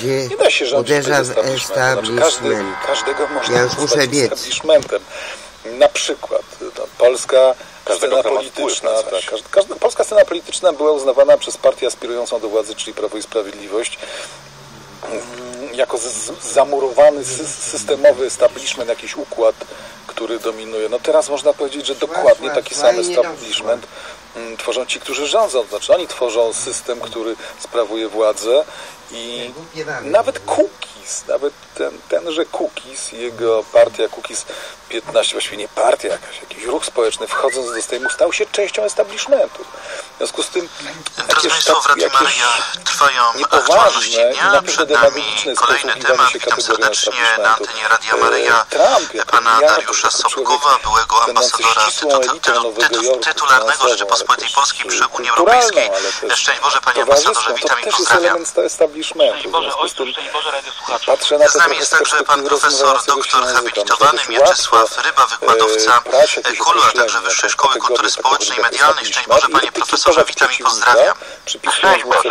gdzie Nie da się uderza w establishmentu. Znaczy, każdy, establishment. każdego można Ja już muszę biec. Na przykład no, polska Każdego, scena wpływ polityczna, na tak, każda, każda, polska scena polityczna była uznawana przez partię aspirującą do władzy, czyli Prawo i Sprawiedliwość, mm, jako z, z- zamurowany sy, systemowy establishment, jakiś układ, który dominuje. No teraz można powiedzieć, że dokładnie taki sam establishment tworzą ci, którzy rządzą. Znaczy oni tworzą system, który sprawuje władzę i Głupie rady. Nawet Cookies, nawet ten, tenże Cookies, jego partia Cookies 15, właściwie nie partia jakaś, jakiś ruch społeczny, wchodząc do Sejmu, stał się częścią establishmentu. W związku z tym jakieś Państwo, tak- jakieś Maryja trwają niepoważne aktualności i dnia. naprawdę Przed nami demagogiczne kolejny posługiwanie temat. się Witam kategorią serdecznie na establishmentu. antenie Radia E, Maryja Trump pana Dariusza Sobkowa, byłego ambasadora tytularnego Rzeczypospolitej Polskiej przy Unii Europejskiej. Szczęść Boże, panie ambasadorze, witam i To też jest pozdrawiam. element establishmentu. Szczęść Boże Ojcu, szczęść Boże Radio Słuchaczy. Z nami jest także pan profesor, doktor habilitowany Mieczysław łatwo, Ryba, wykładowca e, KULU, a także Wyższej jakąś Szkoły Kultury Społecznej i Medialnej. Szczęść Boże, panie profesorze, witam i pozdrawiam. Szczęść Boże.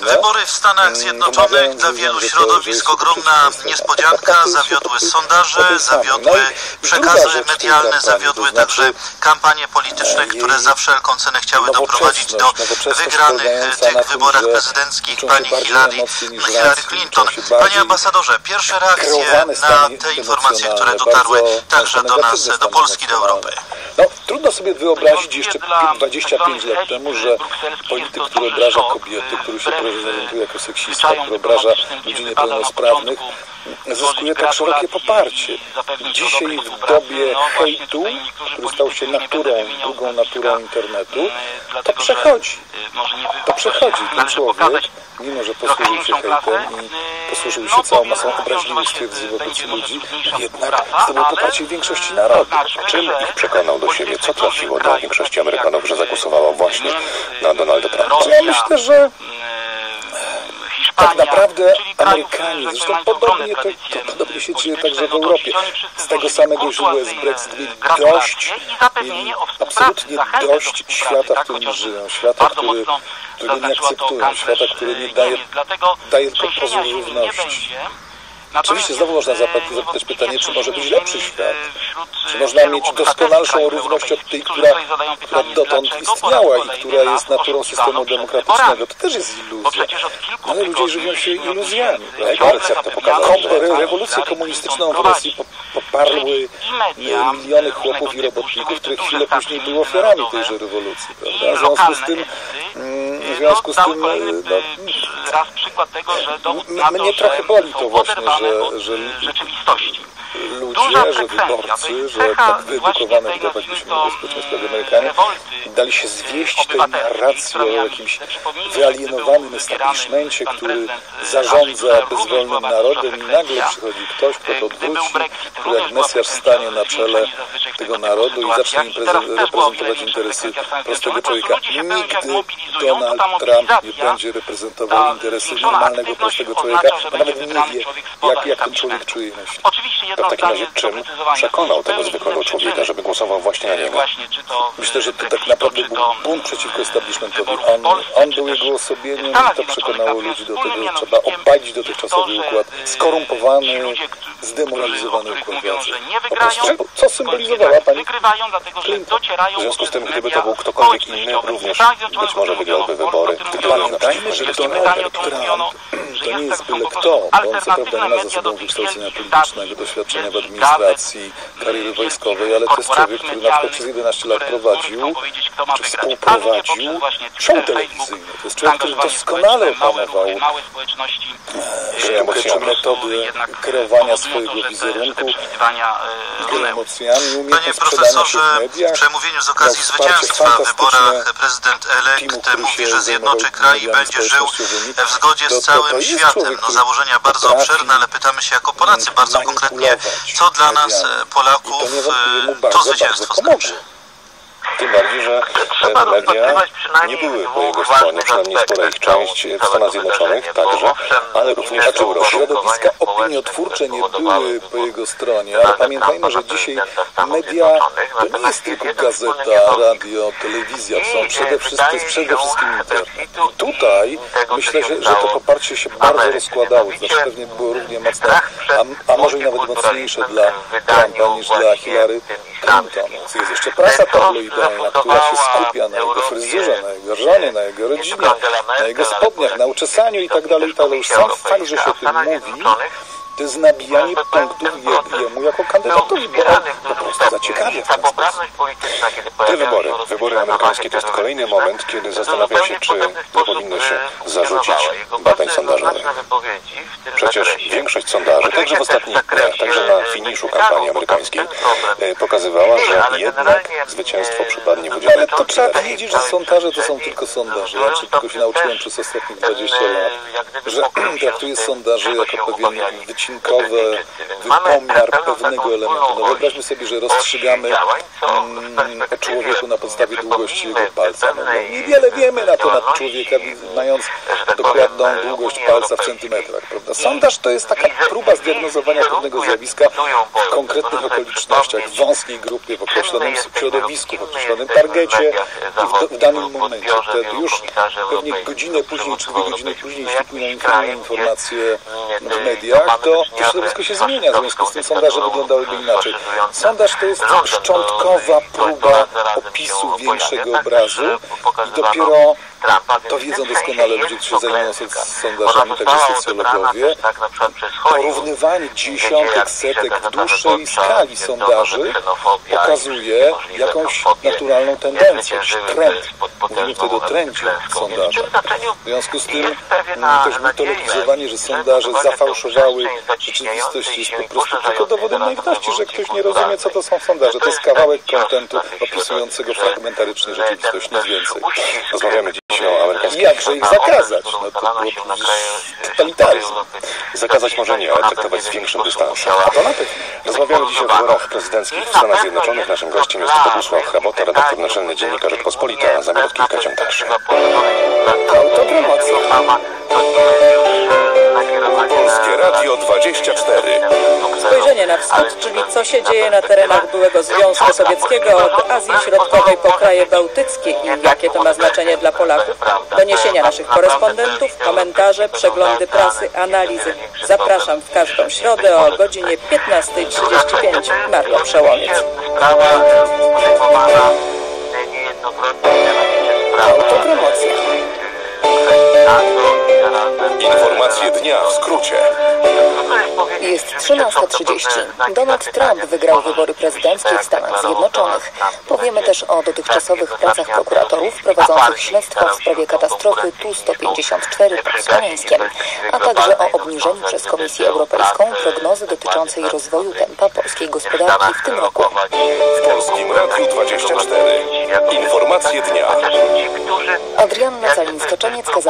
Wybory w Stanach Mm, Zjednoczonych dla wielu środowisk ogromna niespodzianka, Tak, tak, zawiodły sondaże, zawiodły przekazy medialne, zawiodły znaczy, także kampanie polityczne, jej które za wszelką cenę chciały doprowadzić do wygranych tych wyborach prezydenckich pani Hillary, Hillary Clinton. bardziej Panie ambasadorze, pierwsze reakcje na te informacje, które dotarły także do nas, do Polski, do. Europy. No, trudno sobie wyobrazić jeszcze Dla 25 lat temu, że polityk, który obraża kobiety, który się prezentuje jako seksista, który obraża ludzi niepełnosprawnych, zyskuje tak szerokie poparcie. Dzisiaj w dobie No hejtu, który stał się naturą, drugą naturą internetu, mm, to przechodzi. y, To przechodzi. Ten człowiek, mimo że posłużył się hejtem i y, posłużył no się to całą masą mówią, że obraźliwych właśnie, stwierdzeń y, wobec ludzi, jednak zdobył poparcie większości y, narodu. Czym ich przekonał do siebie? Co trafiło do większości Amerykanów, że zagłosowała właśnie na Donalda Trumpa? Ja myślę, że tak naprawdę Amerykanie, zresztą podobnie to, to podobnie się dzieje także w Europie. Z tego samego źródła kurtuazyjne Brexit, dość, absolutnie dość świata, w tak, którym żyją, świata, który, którego nie akceptują, świata, który nie daje, daje pozór równości. Oczywiście znowu można zapytać, pytanie, czy może być lepszy świat? Czy można wielu mieć doskonalszą równość od tej, która, która dotąd istniała i która jest naturą systemu demokratycznego? To też jest iluzja. Ale ludzie żywią się iluzjami. ciągle Recept to pokazała, Rewolucję komunistyczną w. Rosji po- poparły e, miliony różnego chłopów i robotników, które duże chwilę później były ofiarami tejże rewolucji. Prawda? W związku z tym, mm, w związku z no, tym no, raz przykład tego, że dowód M- na to, mnie trochę boli to właśnie, że- że- rzeczywistości. Ludzie, że to wyborcy, że tak właśnie wyedukowany tej, wydawaćby się nazwijmy to, niebezpieczny sprawy Amerykanie, dali się zwieść tej narracji o jakimś wyalienowanym establishmencie, który e, zarządza bezwolnym narodem i nagle przychodzi ktoś, kto to E, był odwróci, który jak Mesjasz stanie na czele tego narodu i zacznie im reprezentować interesy prostego człowieka. Nigdy to Donald Trump nie będzie reprezentował interesy normalnego, prostego człowieka, a nawet nie wie, jak, jak ten człowiek czuje na w takim razie czym przekonał tego zwykłego człowieka, żeby głosował właśnie na niego? To Myślę, że to tak naprawdę był to bunt przeciwko establishmentowi. On, on był jego osobieniem i to przekonało natomiast ludzi do tego, że trzeba obalić dotychczasowy że, układ, y, skorumpowany, zdemoralizowany układ władzy. Po co symbolizowała pani dlatego że Clinton. W związku z tym, gdyby to był ktokolwiek inny, również być może wygrałby wybory, Pamiętajmy, że Donald którym Trump to nie jest po byle kto, bo on co prawda nie ma za sobą wykształcenia politycznego, gazet, doświadczenia w administracji, kariery wielkich wojskowej, ale to jest człowiek, który na przykład przez medialnych, 11 lat prowadził, czy współprowadził show telewizyjny. To jest człowiek, który doskonale opanował sztukę czy metody kreowania swojego wizerunku, e, gry runeły. emocjami, Panie umiejętność sprzedania się profesorze, w mediach. w przemówieniu z okazji zwycięstwa w wyborach prezydent elekt który mówi, że zjednoczy kraj i będzie żył w zgodzie z całym światem. No założenia bardzo obszerne, ale pytamy się jako Polacy bardzo konkretnie, co dla nas e, Polaków to e, to zwycięstwo znaczy. Tym bardziej, że e, media nie były po jego stronie, przynajmniej spora ich część w Stanach Zjednoczonych także, ale również Europie. Środowiska opiniotwórcze nie były po jego stronie, ale pamiętajmy, że dzisiaj media to nie jest tylko gazeta, radio, telewizja, to są przede wszystkim, przede wszystkim internet. I tutaj myślę, że, że to poparcie się bardzo rozkładało, znaczy pewnie było równie mocne, a, a może i nawet mocniejsze dla Trumpa niż dla Hillary Clinton. Jest jeszcze prasa tabloidalna, która się skupia na jego fryzurze, na jego żonie, na jego rodzinie, na jego spodniach, na uczesaniu i tak dalej, i tak sam fakt, że się o tym mówi, to jest nabijanie punktów je- jemu jako kandydatowi, bo on po prostu zaciekawia w ten sposób. Te wybory, wybory amerykańskie to jest kolejny moment, kiedy zastanawiam się, czy nie powinno się zarzucić badań sondażowych. Przecież większość sondaży, także w ostatnich dniach, także na finiszu kampanii amerykańskiej, e, pokazywała, że jednak zwycięstwo przypadnie w udziale Ale to trzeba wiedzieć, że sondaże to są tylko sondaże. Ja tylko się nauczyłem przez ostatnich 20 lat, że traktuję sondaże jako pewien wypomiar pewnego elementu. No wyobraźmy sobie, że rozstrzygamy mm, o człowieku na podstawie długości jego palca. No, no, niewiele wiemy na temat człowieka, mając dokładną długość palca w centymetrach, prawda? Sondaż to jest taka próba zdiagnozowania pewnego zjawiska w konkretnych okolicznościach, w wąskiej grupie, w określonym środowisku, w określonym targecie i w, w danym momencie. Wtedy już pewnie godzinę później, czy dwie godziny później, jeśli informacje w mediach, to, środowisko się zmienia. W związku z tym sondaże wyglądałyby inaczej. Sondaż to jest szczątkowa próba opisu większego obrazu i dopiero to wiedzą doskonale ludzie, którzy się zajmują so- sondażami, także socjologowie. Porównywanie dziesiątek, setek w dłuższej skali sondaży pokazuje jakąś naturalną tendencję, trend. Mówimy wtedy o trendzie sondaża. W związku z tym też mitologizowanie, że sondaże zafałszowały rzeczywistość jest po prostu tylko dowodem naiwności, że ktoś nie rozumie, co to są sondaże. To jest kawałek kontentu opisującego fragmentarycznie rzeczywistość, nic więcej. Rozmawiamy jakże ich zakazać? No to było totalitaryzm. Zakazać może nie, ale traktować z większym dystansem. A to na pewno. Rozmawiamy dziś o wyborach prezydenckich w Stanach Zjednoczonych. Naszym gościem jest Bogusław Hrabota, redaktor naczelny Dziennika Rzeczpospolita. Za minut kilka ciągtarzy. Autopromocja. Polskie Radio 24. Spojrzenie na wschód, czyli co się dzieje na terenach byłego Związku Sowieckiego od Azji Środkowej po kraje bałtyckie i jakie to ma znaczenie dla Polaków. Doniesienia naszych korespondentów, komentarze, przeglądy prasy, analizy. Zapraszam w każdą środę o godzinie 15.35. Marła Przełomiec. Sprawa podejmowana niejednokrotnie mianowicie sprawa Autopromocja. Informacje dnia w skrócie. Jest 13.30. Donald Trump wygrał wybory prezydenckie w Stanach Zjednoczonych. Powiemy też o dotychczasowych pracach prokuratorów prowadzących śledztwo w sprawie katastrofy Tu-154 pod Smoleńskiem, a także o obniżeniu przez Komisję Europejską prognozy dotyczącej rozwoju tempa polskiej gospodarki w tym roku. W Polskim Radiu 24. Informacje dnia. Adrianna Calińska-Czaniecka,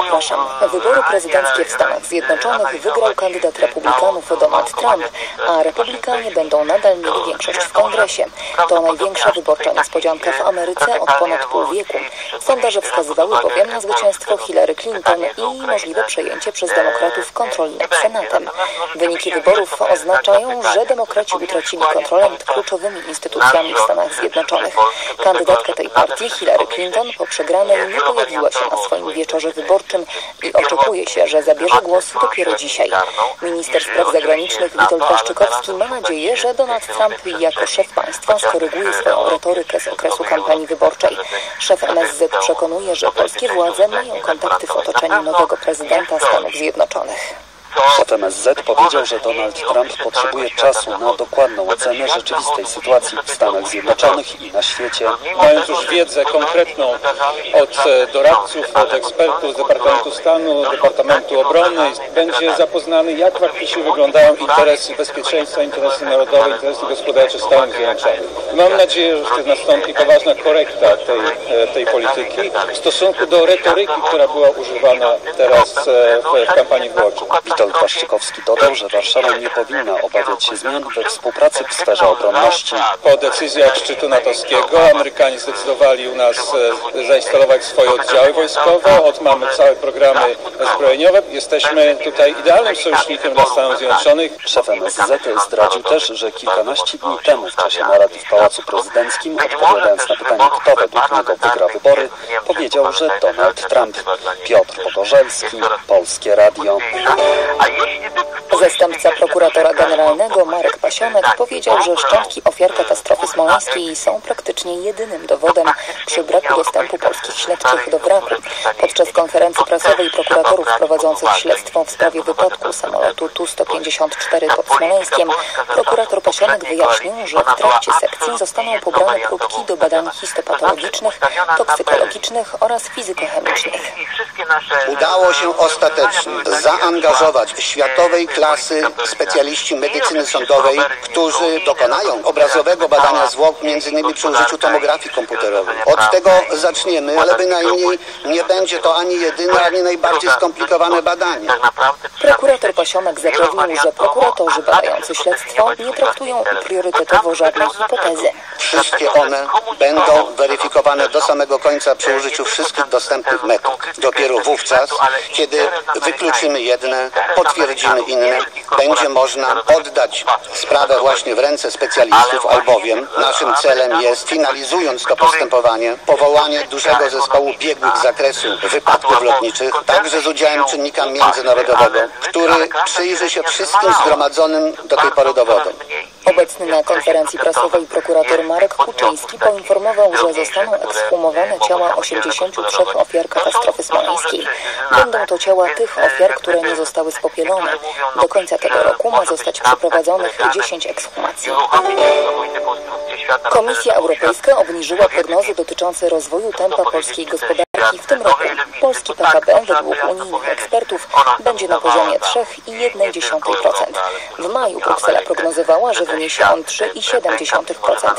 Wybory prezydenckie w Stanach Zjednoczonych wygrał kandydat republikanów Donald Trump, a republikanie będą nadal mieli większość w kongresie. To największa wyborcza niespodzianka w Ameryce od ponad pół wieku. Sondaże wskazywały bowiem na zwycięstwo Hillary Clinton i możliwe przejęcie przez demokratów kontroli nad Senatem. Wyniki wyborów oznaczają, że demokraci utracili kontrolę nad kluczowymi instytucjami w Stanach Zjednoczonych. Kandydatka tej partii, Hillary Clinton, po przegranej nie pojawiła się na swoim wieczorze wyborczym oczekuje się, że zabierze głos dopiero dzisiaj. Minister Spraw Zagranicznych Witold Waszczykowski ma nadzieję, że Donald Trump jako szef państwa skoryguje swoją retorykę z okresu kampanii wyborczej. Szef MSZ przekonuje, że polskie władze mają kontakty w otoczeniu nowego prezydenta Stanów Zjednoczonych. Szef MSZ powiedział, że Donald Trump potrzebuje czasu na dokładną ocenę rzeczywistej sytuacji w Stanach Zjednoczonych i na świecie. mając już wiedzę konkretną od e, doradców, od ekspertów z Departamentu Stanu, Departamentu Obrony, będzie zapoznany, jak faktycznie wyglądają interesy bezpieczeństwa, interesy narodowe, interesy gospodarcze Stanów Zjednoczonych. Mam nadzieję, że wtedy nastąpi poważna korekta tej, e, tej polityki w stosunku do retoryki, która była używana teraz e, w, w kampanii wyborczej. Witold Waszczykowski dodał, że Warszawa nie powinna obawiać się zmian we współpracy w sferze obronności. Po decyzjach szczytu natowskiego Amerykanie zdecydowali u nas e, zainstalować swoje oddziały wojskowe. Od mamy całe programy zbrojeniowe. Jesteśmy tutaj idealnym sojusznikiem dla Stanów Zjednoczonych. Szef MSZ zdradził też, że kilkanaście dni temu w czasie narady w Pałacu Prezydenckim, odpowiadając na pytanie, kto według niego wygra wybory, powiedział, że Donald Trump. Piotr Pogorzelski, Polskie Radio. Zastępca prokuratora generalnego Marek Pasionek powiedział, że szczątki ofiar katastrofy smoleńskiej są praktycznie jedynym dowodem przy braku dostępu polskich śledczych do wraku. Podczas konferencji prasowej prokuratorów prowadzących śledztwo w sprawie wypadku samolotu Tu-154 pod Smoleńskiem prokurator Pasionek wyjaśnił, że w trakcie sekcji zostaną pobrane próbki do badań histopatologicznych, toksykologicznych oraz fizykochemicznych. Udało się ostatecznie zaangażować światowej klasy specjaliści medycyny sądowej, którzy dokonają obrazowego badania zwłok, innymi przy użyciu tomografii komputerowej. Od tego zaczniemy, ale bynajmniej nie będzie to ani jedyne, ani najbardziej skomplikowane badanie. Prokurator Pasionek zapewnił, że prokuratorzy badający śledztwo nie traktują priorytetowo żadnej hipotezy. Wszystkie one będą weryfikowane do samego końca przy użyciu wszystkich dostępnych metod. Dopiero wówczas, kiedy wykluczymy jedne, potwierdzimy inne, będzie można oddać sprawę właśnie w ręce specjalistów, albowiem naszym celem jest, finalizując to postępowanie, powołanie dużego zespołu biegłych z zakresu wypadków lotniczych, także z udziałem czynnika międzynarodowego, który przyjrzy się wszystkim zgromadzonym do tej pory dowodom. Obecny na konferencji prasowej prokurator Marek Kuczyński poinformował, że zostaną ekshumowane ciała 83 ofiar katastrofy smoleńskiej. Będą to ciała tych ofiar, które nie zostały spopielone. Do końca tego roku ma zostać przeprowadzonych 10 ekshumacji. Komisja Europejska obniżyła prognozy dotyczące rozwoju tempa polskiej gospodarki w tym roku. Polski PKB według unijnych ekspertów będzie na poziomie 3,1%. W maju Bruksela prognozowała, że wyniesie on 3,7%.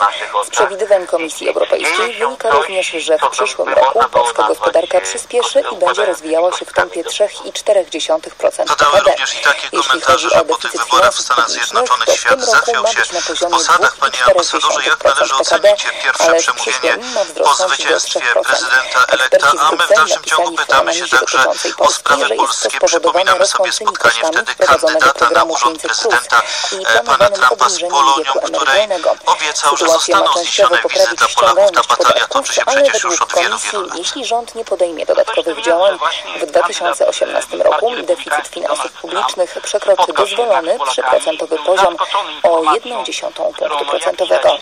Z przewidywań Komisji Europejskiej wynika również, że w przyszłym roku polska gospodarka przyspieszy i będzie rozwijała się w tempie 3,4% Dodały PKB. również i takie Jeśli chodzi komentarze, o że po tych deficyt wyborach w finansów Stanach publicznych, Zjednoczonych to w świat tym roku zechwiał ma się być na w poziomie posadach. Panie ambasadorze, jak należy 2,4% ocenić pierwsze ale w przemówienie przyszłym ma po wzrosnąć do zwycięstwie 3%. prezydenta elekta, a my w dalszym ciągu pytamy się także o sprawy że jest to polskie. spowodowane Przypominamy sobie rosnącymi spotkanie kosztami wtedy kandydata na programu urząd 500+, prezydenta i e, pana planowanym Trumpa z obniżeniem Polonią, wieku której emerytalnego. obiecał, że zostaną częściowo zniesione wizy dla Polaków. Ta batalia podatków, toczy się ale przecież już według od wielu, komisji, wielu lat. jeśli rząd nie podejmie dodatkowych działań, w 2018 roku deficyt finansów publicznych przekroczy dozwolony 3% poziom o 1,1 punktu procentowego.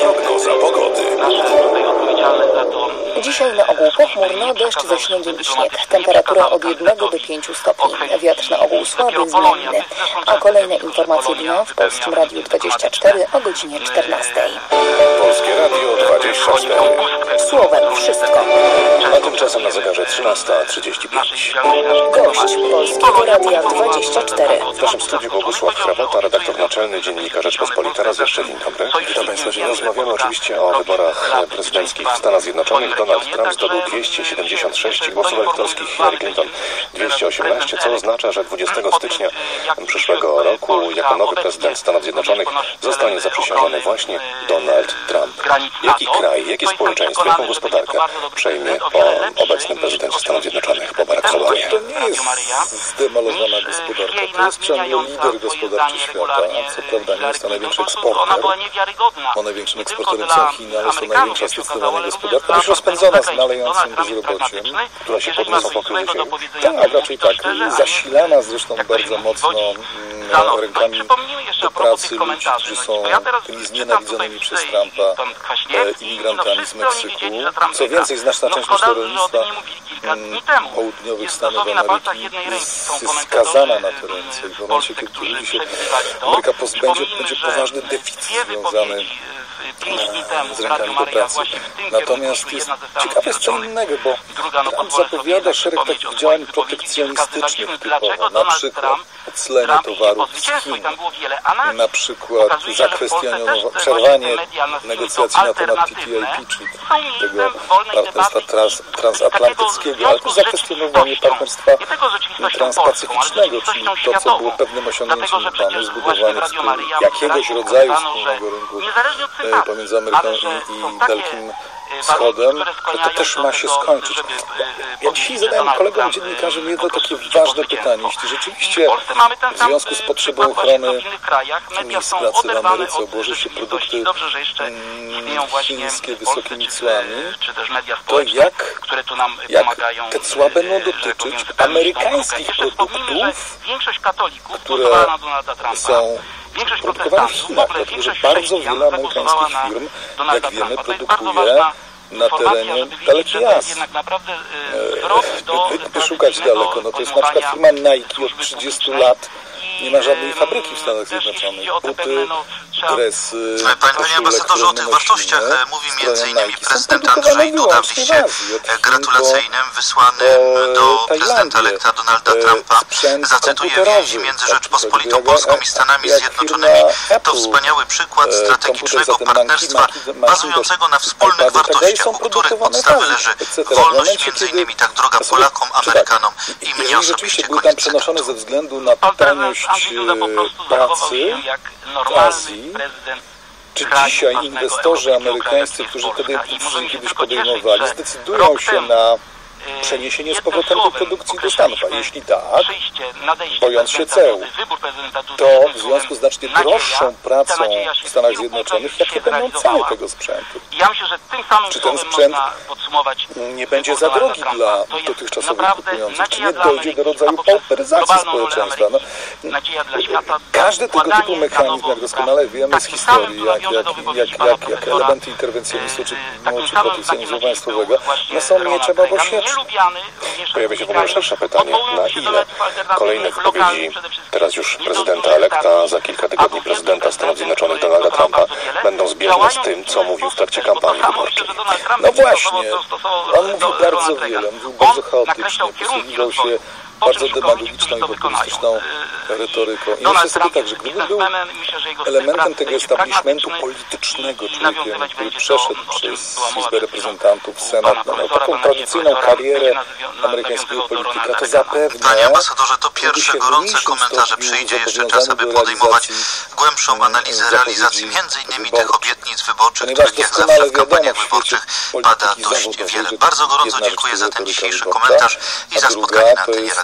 Prognoza pogody. Dzisiaj na ogół pochmurno, deszcz ze śniegiem i śnieg. Temperatura od 1 do 5 stopni. Wiatr na ogół słaby, zmienny. A kolejne informacje dnia w Polskim Radiu 24 o godzinie 14. Polskie Radio 24. Słowem wszystko. A tymczasem na zegarze 13.35. Gość Polskiego Radia 24. W naszym studiu Bogusław Krawota, redaktor naczelny Dziennika Rzeczpospolita. Raz jeszcze dzień dobry. Witam Państwa. Dzień Rozmawiamy oczywiście o wyborach prezydenckich w Stanach Zjednoczonych. Donald Trump zdobył 276 głosów elektorskich, Hillary Clinton 218, co oznacza, że 20 stycznia przyszłego roku jako nowy prezydent Stanów Zjednoczonych zostanie zaprzysiężony właśnie Donald Trump. Jaki kraj, jakie społeczeństwo, jaką gospodarkę przejmie po obecnym prezydencie Stanów Zjednoczonych, po Barack Obamie? To nie jest zdemolowana gospodarka, to jest ciągle lider gospodarczy świata, a co prawda nie jest to największy eksporter, bo największym eksporterem są Chiny, ale jest to największa zdecydowanie gospodarka, też rozpędzona z bezrobociem. Która się podniosła po kryzysie? Tak, raczej tak. Zasilana zresztą bardzo mocno mm, rękami do pracy ludzi, którzy są tymi znienawidzonymi przez Trumpa e, imigrantami z Meksyku. Co więcej, znaczna część myślę rolnictwa mm, południowych Stanów Ameryki jest skazana na te ręce i w momencie, kiedy ludzi się Ameryka pozbędzie, będzie poważny deficyt związany e, z rękami do pracy. Natomiast jest ciekawe jest co innego, bo Druga, no, zapowiada szereg takich działań protekcjonistycznych typowo, na przykład odslenie towarów z Chin, na przykład przerwanie negocjacji na temat TTIP, czyli tego partnerstwa trans, transatlantyckiego, ale też zakwestionowanie partnerstwa transpacyficznego, czyli to, co było pewnym osiągnięciem planu zbudowania jakiegoś rodzaju wspólnego rynku pomiędzy Ameryką i Wielkim schodem, no to też ma się skończyć. Ja dzisiaj zadałem kolegom dziennikarzom jedno takie ważne pytanie. Jeśli rzeczywiście w związku z potrzebą ochrony miejsc pracy w Ameryce obłoży się produkty mm, chińskie wysokimi cłami, to jak, jak te cła będą dotyczyć amerykańskich produktów, które są Większość protestantów, w ogóle większość bardzo wiele amerykańskich firm, jak wiemy, produkuje na terenie dalekich miast. By, by szukać daleko, no to jest na przykład firma Nike od 30 lat nie ma żadnej fabryki w Stanach Zjednoczonych. Buty, dres Panie ambasadorze, o tych wartościach mówi m.in. prezydent Andrzej Duda w liście e, gratulacyjnym wysłanym e, do prezydenta elekta Donalda Trumpa. Zacytuję więzi między Rzeczpospolitą Polską i Stanami Zjednoczonymi. To wspaniały przykład strategicznego partnerstwa bazującego na wspólnych wartościach, u których podstawy leży wolność, między innymi tak droga Polakom, Amerykanom i mnie osobiście koniec cytatu. Pan prezes Andrzej Duda po prostu w Azji, czy dzisiaj inwestorzy amerykańscy, którzy te decyzje kiedyś podejmowali, zdecydują się na Przeniesienie z powrotem do produkcji do Stanów, a jeśli tak, bojąc się ceł, to w związku z znacznie droższą pracą w Stanach Zjednoczonych, jakie będą ceny tego sprzętu? Czy ten sprzęt nie będzie za drogi dla dotychczasowych kupujących? Czy nie dojdzie do rodzaju pauperyzacji społeczeństwa? No, każdy tego typu mechanizm, jak doskonale wiemy z historii, jak, jak, jak, jak, jak element interwencjonistycznego czy, czy protekcjonizmu państwowego, no są miecze lubiany, również Pojawia się bowiem szersze pytanie, na ile kolejne wypowiedzi teraz już prezydenta elekta, za kilka tygodni prezydenta Stanów Zjednoczonych Donalda Trumpa będą zbieżne z tym, co mówił w trakcie kampanii wyborczej. No właśnie, on mówił bardzo wiele, mówił bardzo chaotycznie, posługiwał się bardzo demagogiczną i populistyczną retoryką. Tak, I myślę sobie tak, że gdyby był elementem tego establishmentu politycznego człowiekiem, który przeszedł przez Izbę Reprezentantów, Senat, no, miał taką tradycyjną karierę amerykańskiego polityka, to zapewne... Panie ambasadorze, to pierwsze gorące komentarze przyjdzie jeszcze czas, aby podejmować głębszą mm, analizę realizacji m.in. tych obietnic wyborczych, których jak zawsze w kampaniach wyborczych pada dość wiele. Bardzo gorąco dziękuję za ten dzisiejszy komentarz i za spotkanie na antenie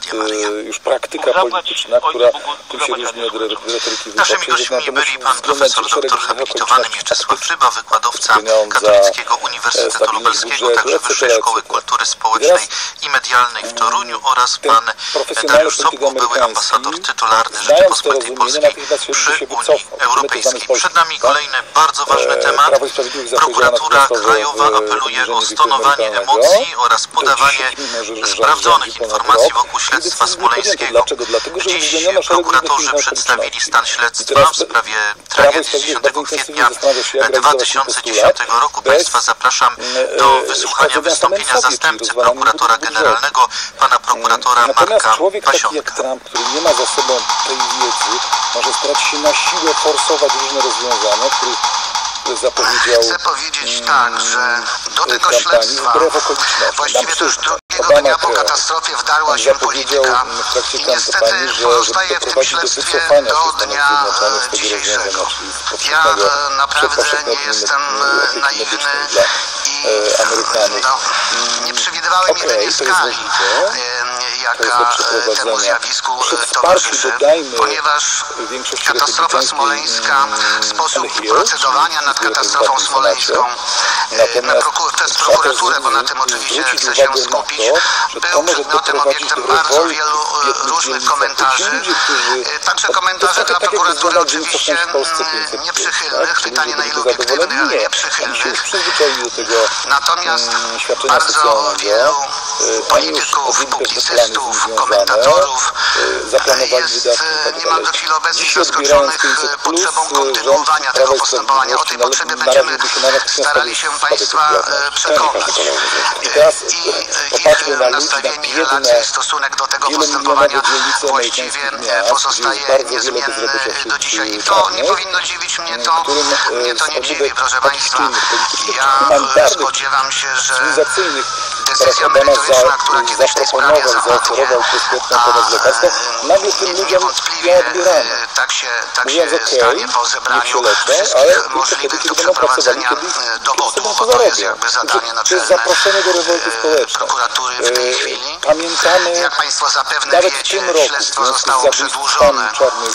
już praktyka polityczna, która tym się różni od retoryki Naszymi gośćmi byli pan profesor doktor habilitowany Mieczysław Szyba, wykładowca Katolickiego Uniwersytetu Lubelskiego, także Wyższej Szkoły Kultury Społecznej i Medialnej w Toruniu oraz pan e, Dariusz Sopko, były ambasador tytularny Rzeczypospolitej Polskiej przy Unii Europejskiej. Przed nami kolejny bardzo ważny temat. Prokuratura Krajowa apeluje o stonowanie emocji oraz podawanie sprawdzonych informacji wokół śledztwa. Śledztwa Smoleńskiego. Dlaczego? Dlatego, że Dziś prokuratorzy przedstawili stan śledztwa w sprawie tragedii 10 kwietnia 2010 roku. Państwa zapraszam e, do wysłuchania wystąpienia zastępcy prokuratora generalnego, pana prokuratora Marka Pasionka. Trump, który nie ma za sobą tej wiedzy, może starać się na siłę forsować różne rozwiązania, których zapowiedział. Chcę powiedzieć mm, tak, że do e, tego śledztwa, właściwie to już Drugiego dnia po katastrofie wdarła się polityka. i niestety pani, że, pozostaje w tym śledztwie do dnia e, dzisiejszego. Ja e, naprawdę nie jestem e, naiwny i no, nie przewidywałem okay, skali jaka e, temu zjawisku e, towarzyszy, ponieważ katastrofa smoleńska, sposób procedowania nad katastrofą smoleńską. E, na prokur przez prokuraturę, bo na tym oczywiście chcę się skupić, był przedmiotem, obiektem bardzo wielu różnych komentarzy, także komentarze dla prokuratury oczywiście mm, nieprzychylnych, pytanie na ile obiektywnych, ale nieprzychylnych. Natomiast bardzo wielu polityków, publicystów, komentatorów. Jest e, niemal do chwili obecnej zaskoczonych e, potrzebą kontynuowania tego postępowania. O tej potrzebie będziemy starali się Państwa e, przekonać. I ich nastawienie, relacje, stosunek do tego postępowania właściwie e, pozostaje jest bezrobocia do dzisiaj. I to nie powinno dziwić mnie to, e, mnie to nie dziwi, proszę Państwa. Ja e, spodziewam się, że Obama merytoryczna, która kiedyś tej sprawie zapadnie, lekarską, nagle tym ludziom ją niewątpliwie odbierano. e, tak się, tak Mówiąc, się okej, stanie po zebraniu ale wszystkich możliwych do przeprowadzenia e, sobie dowodów, to jest jakby zadanie naczelne zaproszenie do rewolty e, społecznej. prokuratury w tej chwili. Pamiętamy, Jak Państwo zapewne nawet w wiecie, tym roku, w śledztwo zostało przedłużone czarnych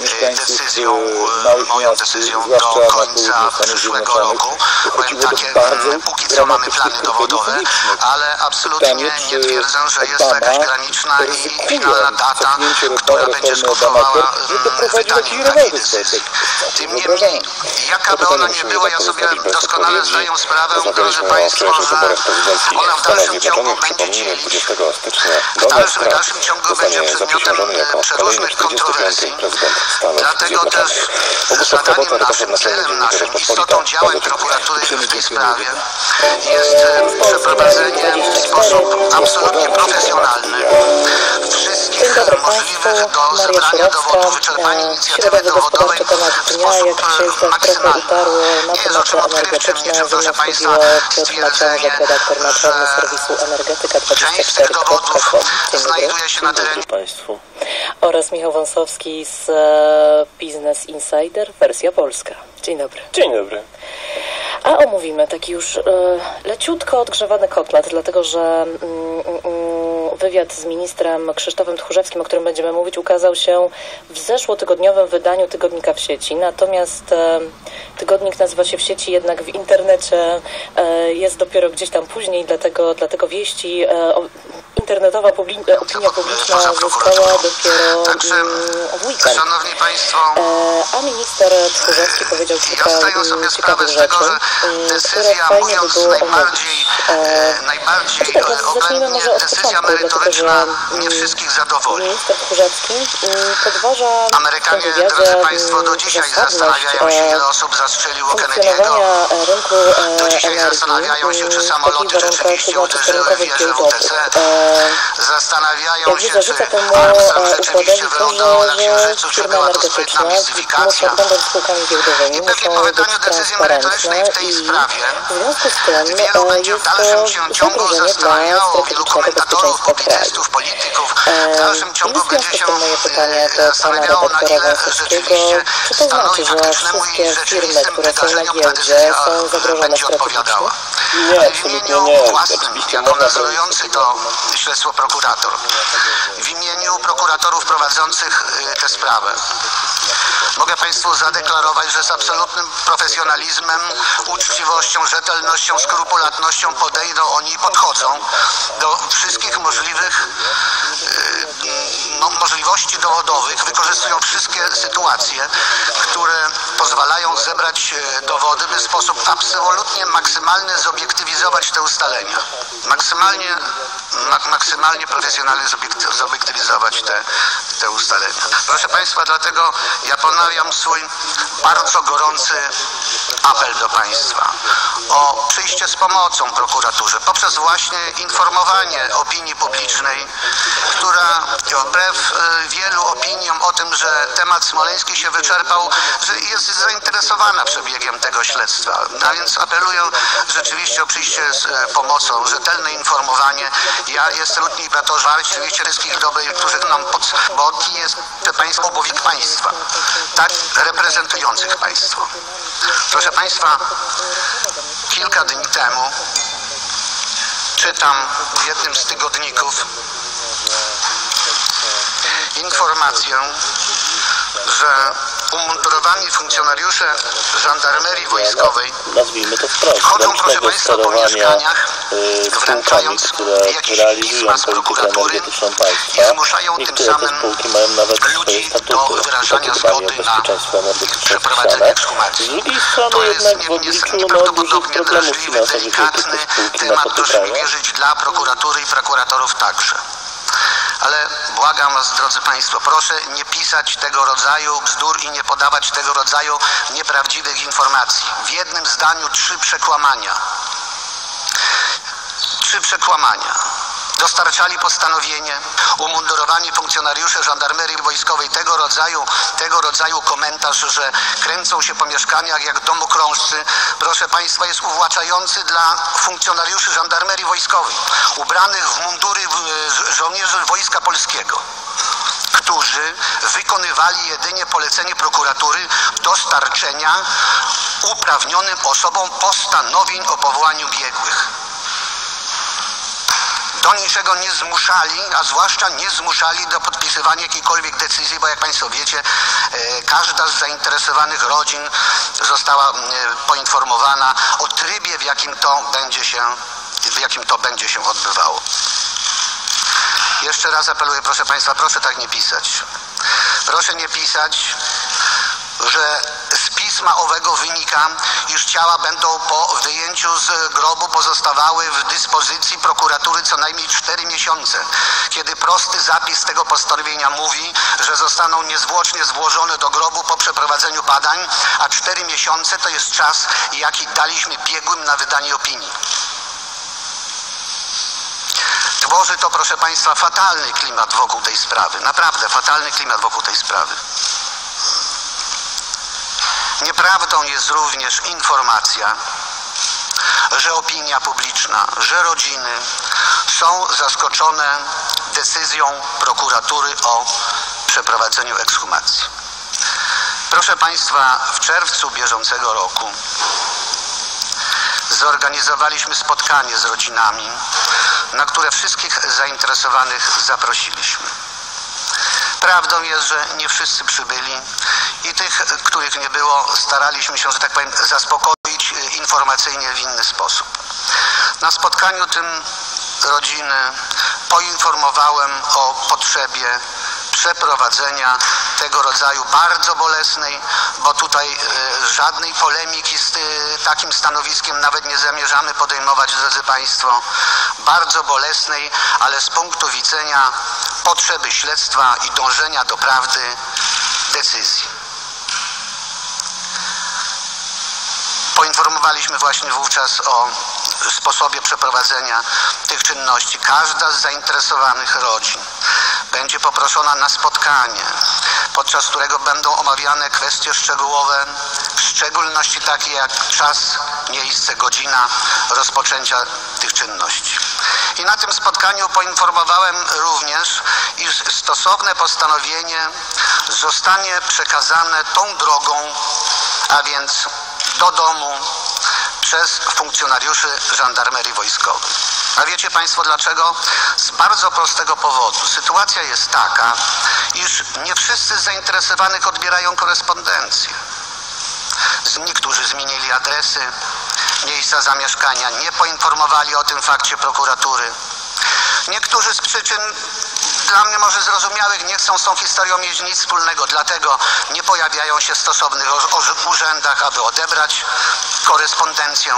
mieszkańców decyzją, małych moją miast, decyzją do na końca przyszłego Zjednoczonych, roku. Powiem do takie, bardzo póki co mamy plany dramatycznych dowodowe. Ale absolutnie nie twierdzę, że jest Obama jakaś graniczna i finalna data, która będzie do wydaniem takiej decyzji. Tym niemniej, jaka by ona nie była, ja sobie doskonale zdaję sprawę, proszę Rozmawialiśmy o Państwa, wczorajszych że ona w w dalszym ciągu będzie dzielić 20 stycznia. W dalszym, Trump dalszym ciągu będzie zostanie przedmiotem przeróżnych 45. kontrowersji. Dlatego też zadaniem naszym, celem naszym, istotą działań prokuratury w tej sprawie jest e, przeprowadzenie w sposób absolutnie profesjonalny wszystkich Dzień dobry możliwych Państwu, do Maria zebrania dowodów, wyczerpania e, inicjatywy dowodowej w dnia, sposób e, maksymalny. Nie jest tematy odkrywczym energetyczne, niczym, proszę w Państwa, stwierdzenie, że serwisu Energetyka część tych dowodów 24.com. Dzień dobry. znajduje się na terenie Państwu. Oraz Michał Wąsowski z e, Business Insider, wersja polska. Dzień dobry. Dzień dobry. A omówimy taki już e, leciutko odgrzewany kotlet, dlatego że mm, mm, mm, wywiad z ministrem Krzysztofem Tchórzewskim, o którym będziemy mówić, ukazał się w zeszłotygodniowym wydaniu tygodnika w sieci. Natomiast e, tygodnik nazywa się w sieci, jednak w internecie e, jest dopiero gdzieś tam później, dlatego, dlatego wieści internetowa publi- opinia publiczna zyskała dopiero Także, w weekend. Szanowni Państwo, E, A minister Tchórzewski powiedział kilka ja mm, sobie ciekawych sprawę z rzeczy, tego, że mm, które decyzja, fajnie by mówiąc było najbardziej, e, E, najbardziej e, oględnie, może od decyzja merytoryczna że nie mm, wszystkich zadowoli. Minister Tchórzewski podważa Amerykanie, drodzy Państwo, do dzisiaj zastanawiają się, e, ile osób zastrzeliło Kennedy'ego. funkcjonowania e, rynku e, Do dzisiaj energii zastanawiają się, czy w samoloty takich warunkach, rzeczywiście to uderzyły w warunkowych wieże giełdowych. WTC. E, Zastanawiają jakby się, czy Armstrong e, rzeczywiście wylądował na Księżycu, czy firmy była to energetyczne sprytna mistyfikacja. I pewnie muszą po być wydaniu decyzji merytorycznej w tej transparentne i sprawie w związku z tym wielu e, będzie w jest to dalszym się ciągu zagrożenie dla zastanawiało, wielu strategicznego komentatorów, bezpieczeństwa kraju. publicystów, polityków E, w dalszym ciągu będzie się to moje pytanie do e, pana zastanawiało, na redaktora ile Wąsowskiego. rzeczywiście stanowi znaczy, że faktycznemu i wszystkie firmy, rzeczywistym które są na wydarzeniom ta decyzja są zagrożone będzie strategicznie? odpowiadała? Nie, W absolutnie imieniu nie. własnym, Oczywiście jako nadzorujący to śledztwo prokurator, w imieniu prokuratorów prowadzących y, tę sprawę, mogę Państwu zadeklarować, że z absolutnym profesjonalizmem, uczciwością, rzetelnością, skrupulatnością podejdą oni i podchodzą do wszystkich możliwych y, no, możliwości dowodowych, wykorzystują wszystkie sytuacje, które pozwalają zebrać e, dowody, by w sposób absolutnie maksymalny zobiektywizować te ustalenia. Maksymalnie, mak, maksymalnie profesjonalnie zobiekty- zobiektywizować te, te ustalenia. Proszę Państwa, dlatego ja ponawiam swój bardzo gorący apel do Państwa o przyjście z pomocą prokuraturze poprzez właśnie informowanie opinii publicznej, która wbrew e, wielu opiniom o tym, że temat smoleński się wyczerpał, że jest zainteresowana przebiegiem tego śledztwa. A więc apeluję rzeczywiście o przyjście z e, pomocą, rzetelne informowanie. Ja jestem operator rzeczywiście wszystkich dobrych, którzy nam pod... bo jest państwo obowiązek państwa, tak reprezentujących państwo. Proszę Państwa, kilka dni temu czytam w jednym z tygodników informację, że umundurowani funkcjonariusze żandarmerii wojskowej. Nazwijmy to wprost, chodzą, proszę Państwa, po sterowania mieszkaniach, spółkami, wręczając które jakieś realizują pisma z politykę prokuratury energetyczną i zmuszają tym samym ludzi do wyrażania zgody na przeprowadzenie ekshumacji. Z drugiej strony To jest jednak w nie- no, nieprawdopodobnie drażliwy, delikatny temat, proszę mi wierzyć, dla prokuratury i prokuratorów także. Ale błagam Was, drodzy Państwo, proszę nie pisać tego rodzaju bzdur i nie podawać tego rodzaju nieprawdziwych informacji. W jednym zdaniu trzy przekłamania. Trzy przekłamania. Dostarczali postanowienie, umundurowani funkcjonariusze żandarmerii wojskowej tego rodzaju, tego rodzaju komentarz, że kręcą się po mieszkaniach jak domokrążcy, proszę Państwa, jest uwłaczający dla funkcjonariuszy żandarmerii wojskowej, ubranych w mundury żo- żołnierzy Wojska Polskiego którzy wykonywali jedynie polecenie prokuratury dostarczenia uprawnionym osobom postanowień o powołaniu biegłych do niczego nie zmuszali, a zwłaszcza nie zmuszali do podpisywania jakiejkolwiek decyzji, bo jak Państwo wiecie, e, każda z zainteresowanych rodzin została e, poinformowana o trybie, w jakim to będzie się, w jakim to będzie się odbywało. Jeszcze raz apeluję, proszę Państwa, proszę tak nie pisać. Proszę nie pisać, że pisma owego wynika, iż ciała będą po wyjęciu z grobu pozostawały w dyspozycji prokuratury co najmniej 4 miesiące, kiedy prosty zapis tego postanowienia mówi, że zostaną niezwłocznie złożone do grobu po przeprowadzeniu badań, a 4 miesiące to jest czas, jaki daliśmy biegłym na wydanie opinii. Tworzy to, proszę Państwa, fatalny klimat wokół tej sprawy. Naprawdę fatalny klimat wokół tej sprawy. Nieprawdą jest również informacja, że opinia publiczna, że rodziny są zaskoczone decyzją prokuratury o przeprowadzeniu ekshumacji. Proszę Państwa, w czerwcu bieżącego roku zorganizowaliśmy spotkanie z rodzinami, na które wszystkich zainteresowanych zaprosiliśmy. Prawdą jest, że nie wszyscy przybyli i tych, których nie było, staraliśmy się, że tak powiem, zaspokoić y, informacyjnie w inny sposób. Na spotkaniu tym rodziny poinformowałem o potrzebie przeprowadzenia tego rodzaju bardzo bolesnej, bo tutaj y, żadnej polemiki z y, takim stanowiskiem nawet nie zamierzamy podejmować, drodzy Państwo, bardzo bolesnej, ale z punktu widzenia potrzeby śledztwa i dążenia do prawdy decyzji. Poinformowaliśmy właśnie wówczas o sposobie przeprowadzenia tych czynności. Każda z zainteresowanych rodzin będzie poproszona na spotkanie, podczas którego będą omawiane kwestie szczegółowe, w szczególności takie jak czas, miejsce, godzina rozpoczęcia tych czynności. I na tym spotkaniu poinformowałem również, iż stosowne postanowienie zostanie przekazane tą drogą, a więc do domu przez funkcjonariuszy żandarmerii wojskowej. A wiecie Państwo dlaczego? Z bardzo prostego powodu. Sytuacja jest taka, iż nie wszyscy z zainteresowanych odbierają korespondencję. Niektórzy zmienili adresy, miejsca zamieszkania, nie poinformowali o tym fakcie prokuratury. Niektórzy z przyczyn dla mnie może zrozumiałych nie chcą z tą historią mieć nic wspólnego, dlatego nie pojawiają się w stosownych urzędach, aby odebrać korespondencję.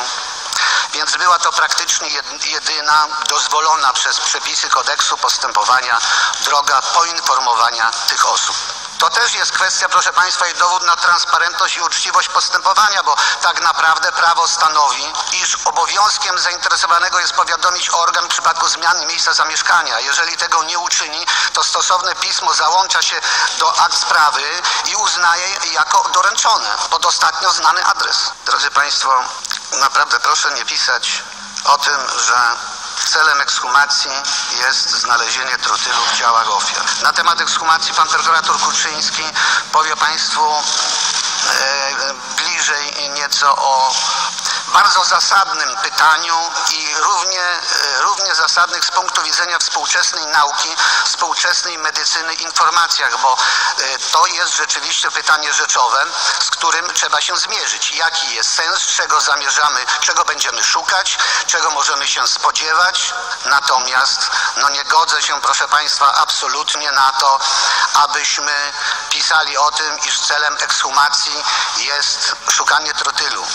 Więc była to praktycznie jed- jedyna dozwolona przez przepisy kodeksu postępowania droga poinformowania tych osób. To też jest kwestia, proszę Państwa, i dowód na transparentność i uczciwość postępowania, bo tak naprawdę prawo stanowi, iż obowiązkiem zainteresowanego jest powiadomić organ w przypadku zmiany miejsca zamieszkania. Jeżeli tego nie uczyni, to stosowne pismo załącza się do akt sprawy i uznaje je jako doręczone pod ostatnio znany adres. Drodzy Państwo, naprawdę proszę nie pisać o tym, że Celem ekshumacji jest znalezienie trotylu w ciałach ofiar. Na temat ekshumacji pan prokurator Kuczyński powie Państwu e, bliżej nieco o bardzo zasadnym pytaniu i równie, e, równie zasadnych z punktu widzenia współczesnej nauki, współczesnej medycyny informacjach, bo y, to jest rzeczywiście pytanie rzeczowe, z którym trzeba się zmierzyć. Jaki jest sens, czego zamierzamy, czego będziemy szukać, czego możemy się spodziewać. Natomiast no nie godzę się, proszę Państwa, absolutnie na to, abyśmy pisali o tym, iż celem ekshumacji jest szukanie trotylu,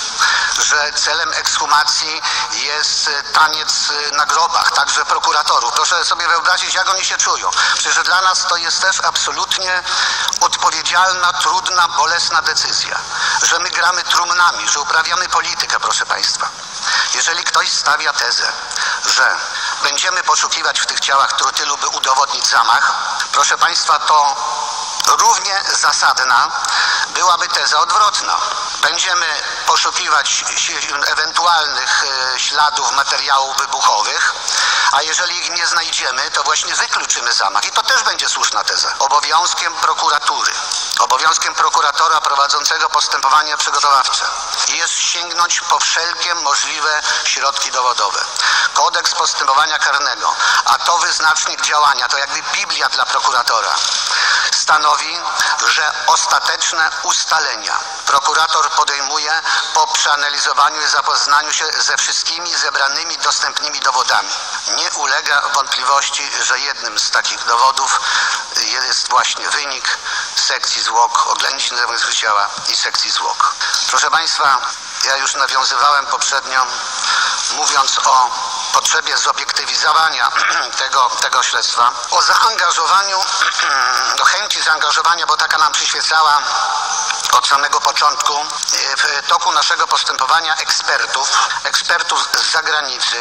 że celem ekshumacji jest y, taniec y, na grobach, także prokuratorów. Proszę sobie wyobrazić, jak oni się czują. Przecież dla nas to jest też absolutnie odpowiedzialna, trudna, bolesna decyzja, że my gramy trumnami, że uprawiamy politykę, proszę Państwa. Jeżeli ktoś stawia tezę, że będziemy poszukiwać w tych ciałach trotylu, by udowodnić zamach, proszę Państwa, to równie zasadna byłaby teza odwrotna. Będziemy poszukiwać ewentualnych e, śladów materiałów wybuchowych, a jeżeli ich nie znajdziemy, to właśnie wykluczymy zamach. I to też będzie słuszna teza. Obowiązkiem prokuratury, obowiązkiem prokuratora prowadzącego postępowania przygotowawcze jest sięgnąć po wszelkie możliwe środki dowodowe. Kodeks postępowania karnego, a to wyznacznik działania, to jakby Biblia dla prokuratora, stanowi, że ostateczne ustalenia prokurator podejmuje po przeanalizowaniu i zapoznaniu się ze wszystkimi zebranymi dostępnymi dowodami. Nie ulega wątpliwości, że jednym z takich dowodów jest właśnie wynik sekcji zwłok, oględzin zewnętrznych ciała i sekcji zwłok. Proszę Państwa, ja już nawiązywałem poprzednio, mówiąc o potrzebie zobiektywizowania tego, tego śledztwa, o zaangażowaniu, do chęci zaangażowania, bo taka nam przyświecała od samego początku w toku naszego postępowania ekspertów, ekspertów z zagranicy,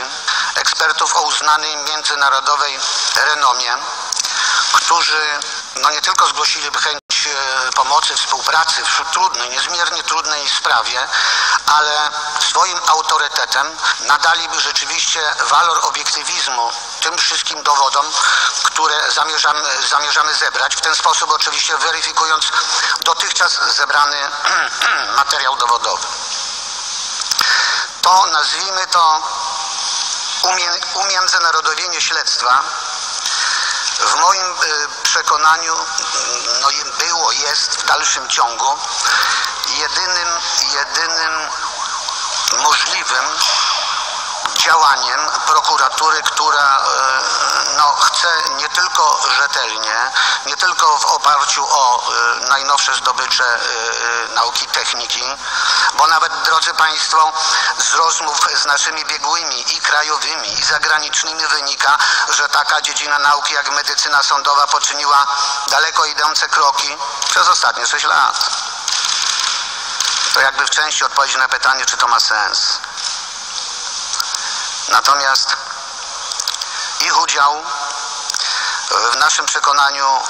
ekspertów o uznanej międzynarodowej renomie, którzy no nie tylko zgłosiliby chęć e, pomocy, współpracy w trudnej, niezmiernie trudnej sprawie, ale swoim autorytetem nadaliby rzeczywiście walor obiektywizmu tym wszystkim dowodom, które zamierzamy, zamierzamy zebrać. W ten sposób oczywiście weryfikując dotychczas zebrany materiał dowodowy. To nazwijmy to umiędzynarodowienie śledztwa w moim y, przekonaniu no, było, jest w dalszym ciągu jedynym, jedynym możliwym działaniem prokuratury, która e, no, chce nie tylko rzetelnie, nie tylko w oparciu o e, najnowsze zdobycze e, nauki techniki, bo nawet, drodzy Państwo, z rozmów z naszymi biegłymi i krajowymi, i zagranicznymi wynika, że taka dziedzina nauki jak medycyna sądowa poczyniła daleko idące kroki przez ostatnie 6 lat. To jakby w części odpowiedź na pytanie, czy to ma sens. Natomiast ich udział w naszym przekonaniu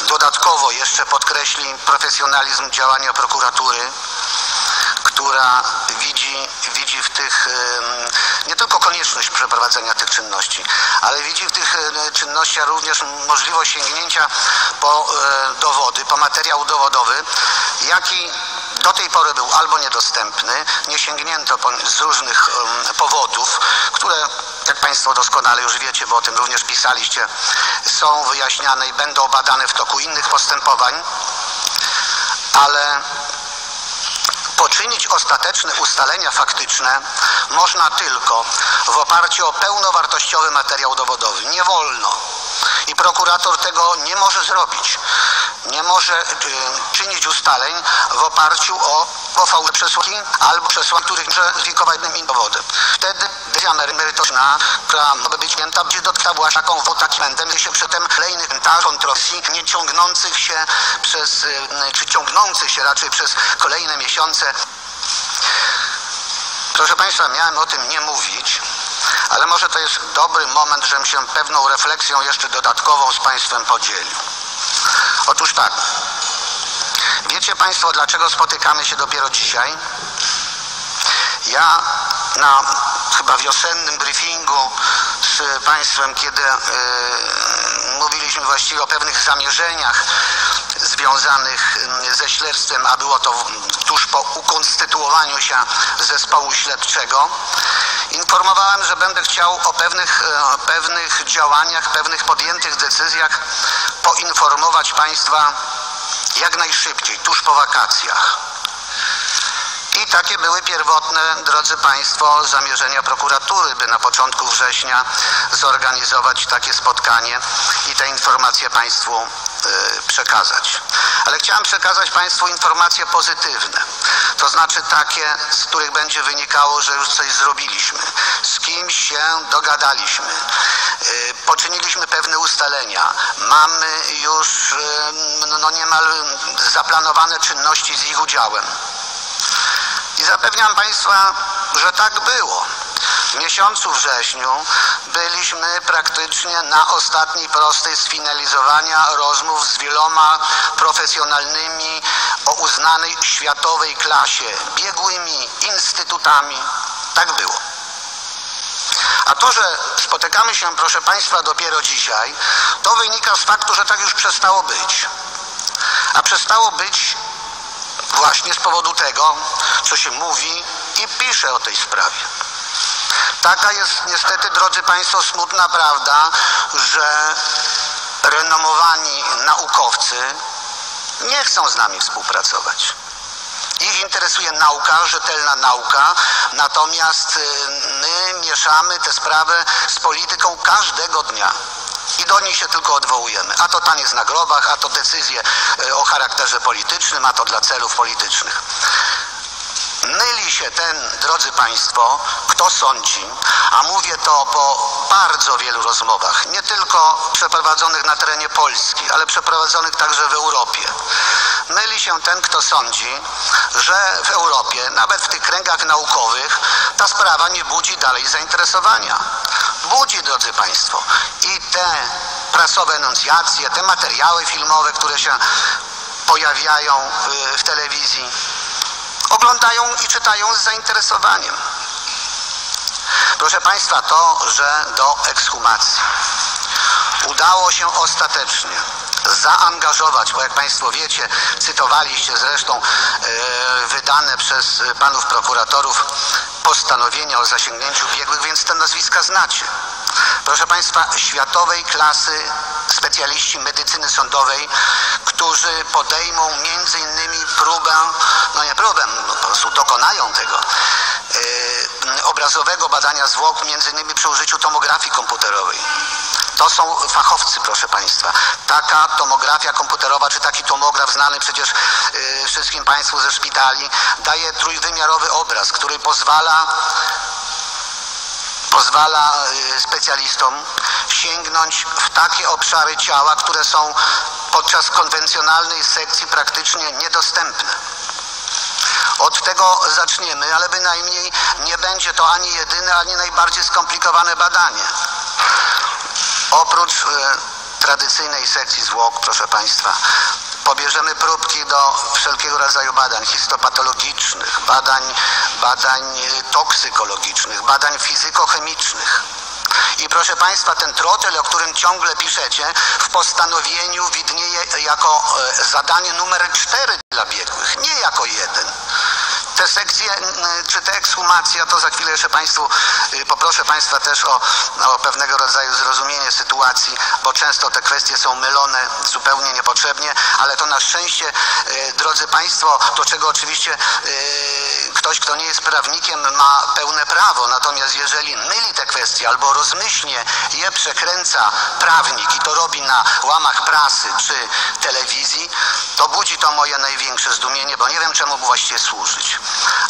dodatkowo jeszcze podkreśli profesjonalizm działania prokuratury, która widzi, widzi w tych nie tylko konieczność przeprowadzenia tych czynności, ale widzi w tych czynnościach również możliwość sięgnięcia po e, dowody, po materiał dowodowy, jaki do tej pory był albo niedostępny, nie sięgnięto z różnych powodów, które, jak Państwo doskonale już wiecie, bo o tym również pisaliście, są wyjaśniane i będą badane w toku innych postępowań, ale poczynić ostateczne ustalenia faktyczne można tylko w oparciu o pełnowartościowy materiał dowodowy. Nie wolno. I prokurator tego nie może zrobić. Nie może y, czynić ustaleń w oparciu o, o fałszywe przesłanki albo przesłanki, których może zweryfikować innym dowodem. Wtedy decyzja merytoryczna, która może być mięta, będzie dotknęła właśnie taką takim momentem, się przy tym kolejnych kontrowersji, nie ciągnących się przez, y, czy ciągnących się raczej przez kolejne miesiące. Proszę Państwa, miałem o tym nie mówić, ale może to jest dobry moment, żebym się pewną refleksją jeszcze dodatkową z Państwem podzielił. Otóż tak, wiecie Państwo, dlaczego spotykamy się dopiero dzisiaj? Ja na chyba wiosennym briefingu z Państwem, kiedy e, mówiliśmy właściwie o pewnych zamierzeniach związanych mm, ze śledztwem, a było to tuż po ukonstytuowaniu się zespołu śledczego, informowałem, że będę chciał o pewnych, e, pewnych działaniach, pewnych podjętych decyzjach poinformować Państwa jak najszybciej, tuż po wakacjach. I takie były pierwotne, drodzy Państwo, zamierzenia prokuratury, by na początku września zorganizować takie spotkanie i te informacje Państwu y, przekazać. Ale chciałem przekazać Państwu informacje pozytywne, to znaczy takie, z których będzie wynikało, że już coś zrobiliśmy, z kimś się dogadaliśmy, y, poczyniliśmy pewne ustalenia, mamy już y, no niemal zaplanowane czynności z ich udziałem. I zapewniam Państwa, że tak było. W miesiącu wrześniu byliśmy praktycznie na ostatniej prostej sfinalizowania rozmów z wieloma profesjonalnymi o uznanej światowej klasie, biegłymi instytutami. Tak było. A to, że spotykamy się, proszę Państwa, dopiero dzisiaj, to wynika z faktu, że tak już przestało być. A przestało być właśnie z powodu tego, co się mówi i pisze o tej sprawie. Taka jest niestety, drodzy Państwo, smutna prawda, że renomowani naukowcy nie chcą z nami współpracować. Ich interesuje nauka, rzetelna nauka, natomiast y, my mieszamy tę sprawę z polityką każdego dnia. I do niej się tylko odwołujemy. A to taniec na grobach, a to decyzje y, o charakterze politycznym, a to dla celów politycznych. Myli się ten, drodzy Państwo, kto sądzi, a mówię to po bardzo wielu rozmowach, nie tylko przeprowadzonych na terenie Polski, ale przeprowadzonych także w Europie. Myli się ten, kto sądzi, że w Europie, nawet w tych kręgach naukowych, ta sprawa nie budzi dalej zainteresowania. Budzi, drodzy Państwo. I te prasowe enuncjacje, te materiały filmowe, które się pojawiają w, w telewizji, oglądają i czytają z zainteresowaniem. Proszę Państwa, to, że do ekshumacji udało się ostatecznie zaangażować, bo jak Państwo wiecie, cytowaliście zresztą e, wydane przez panów prokuratorów postanowienia o zasięgnięciu biegłych, więc te nazwiska znacie. Proszę Państwa, światowej klasy specjaliści medycyny sądowej, którzy podejmą między innymi próbę, no nie próbę, no po prostu dokonają tego, yy, obrazowego badania zwłok, między innymi przy użyciu tomografii komputerowej. To są fachowcy, proszę Państwa. Taka tomografia komputerowa, czy taki tomograf znany przecież yy, wszystkim Państwu ze szpitali, daje trójwymiarowy obraz, który pozwala pozwala y, specjalistom sięgnąć w takie obszary ciała, które są podczas konwencjonalnej sekcji praktycznie niedostępne. Od tego zaczniemy, ale bynajmniej nie będzie to ani jedyne, ani najbardziej skomplikowane badanie. Oprócz y, tradycyjnej sekcji zwłok, proszę Państwa, pobierzemy próbki do wszelkiego rodzaju badań histopatologicznych, badań, badań toksykologicznych, badań fizykochemicznych. I proszę Państwa, ten trotel, o którym ciągle piszecie, w postanowieniu widnieje jako e, zadanie numer cztery dla biegłych, nie jako jeden. Te sekcje, czy te ekshumacja, to za chwilę jeszcze Państwu y, poproszę Państwa też o, o pewnego rodzaju zrozumienie sytuacji, bo często te kwestie są mylone zupełnie niepotrzebnie, ale to na szczęście, y, drodzy Państwo, do czego oczywiście y, ktoś, kto nie jest prawnikiem, ma pełne prawo. Natomiast jeżeli myli te kwestie albo rozmyślnie je przekręca prawnik i to robi na łamach prasy czy telewizji, to budzi to moje największe zdumienie, bo nie wiem czemu właściwie służyć.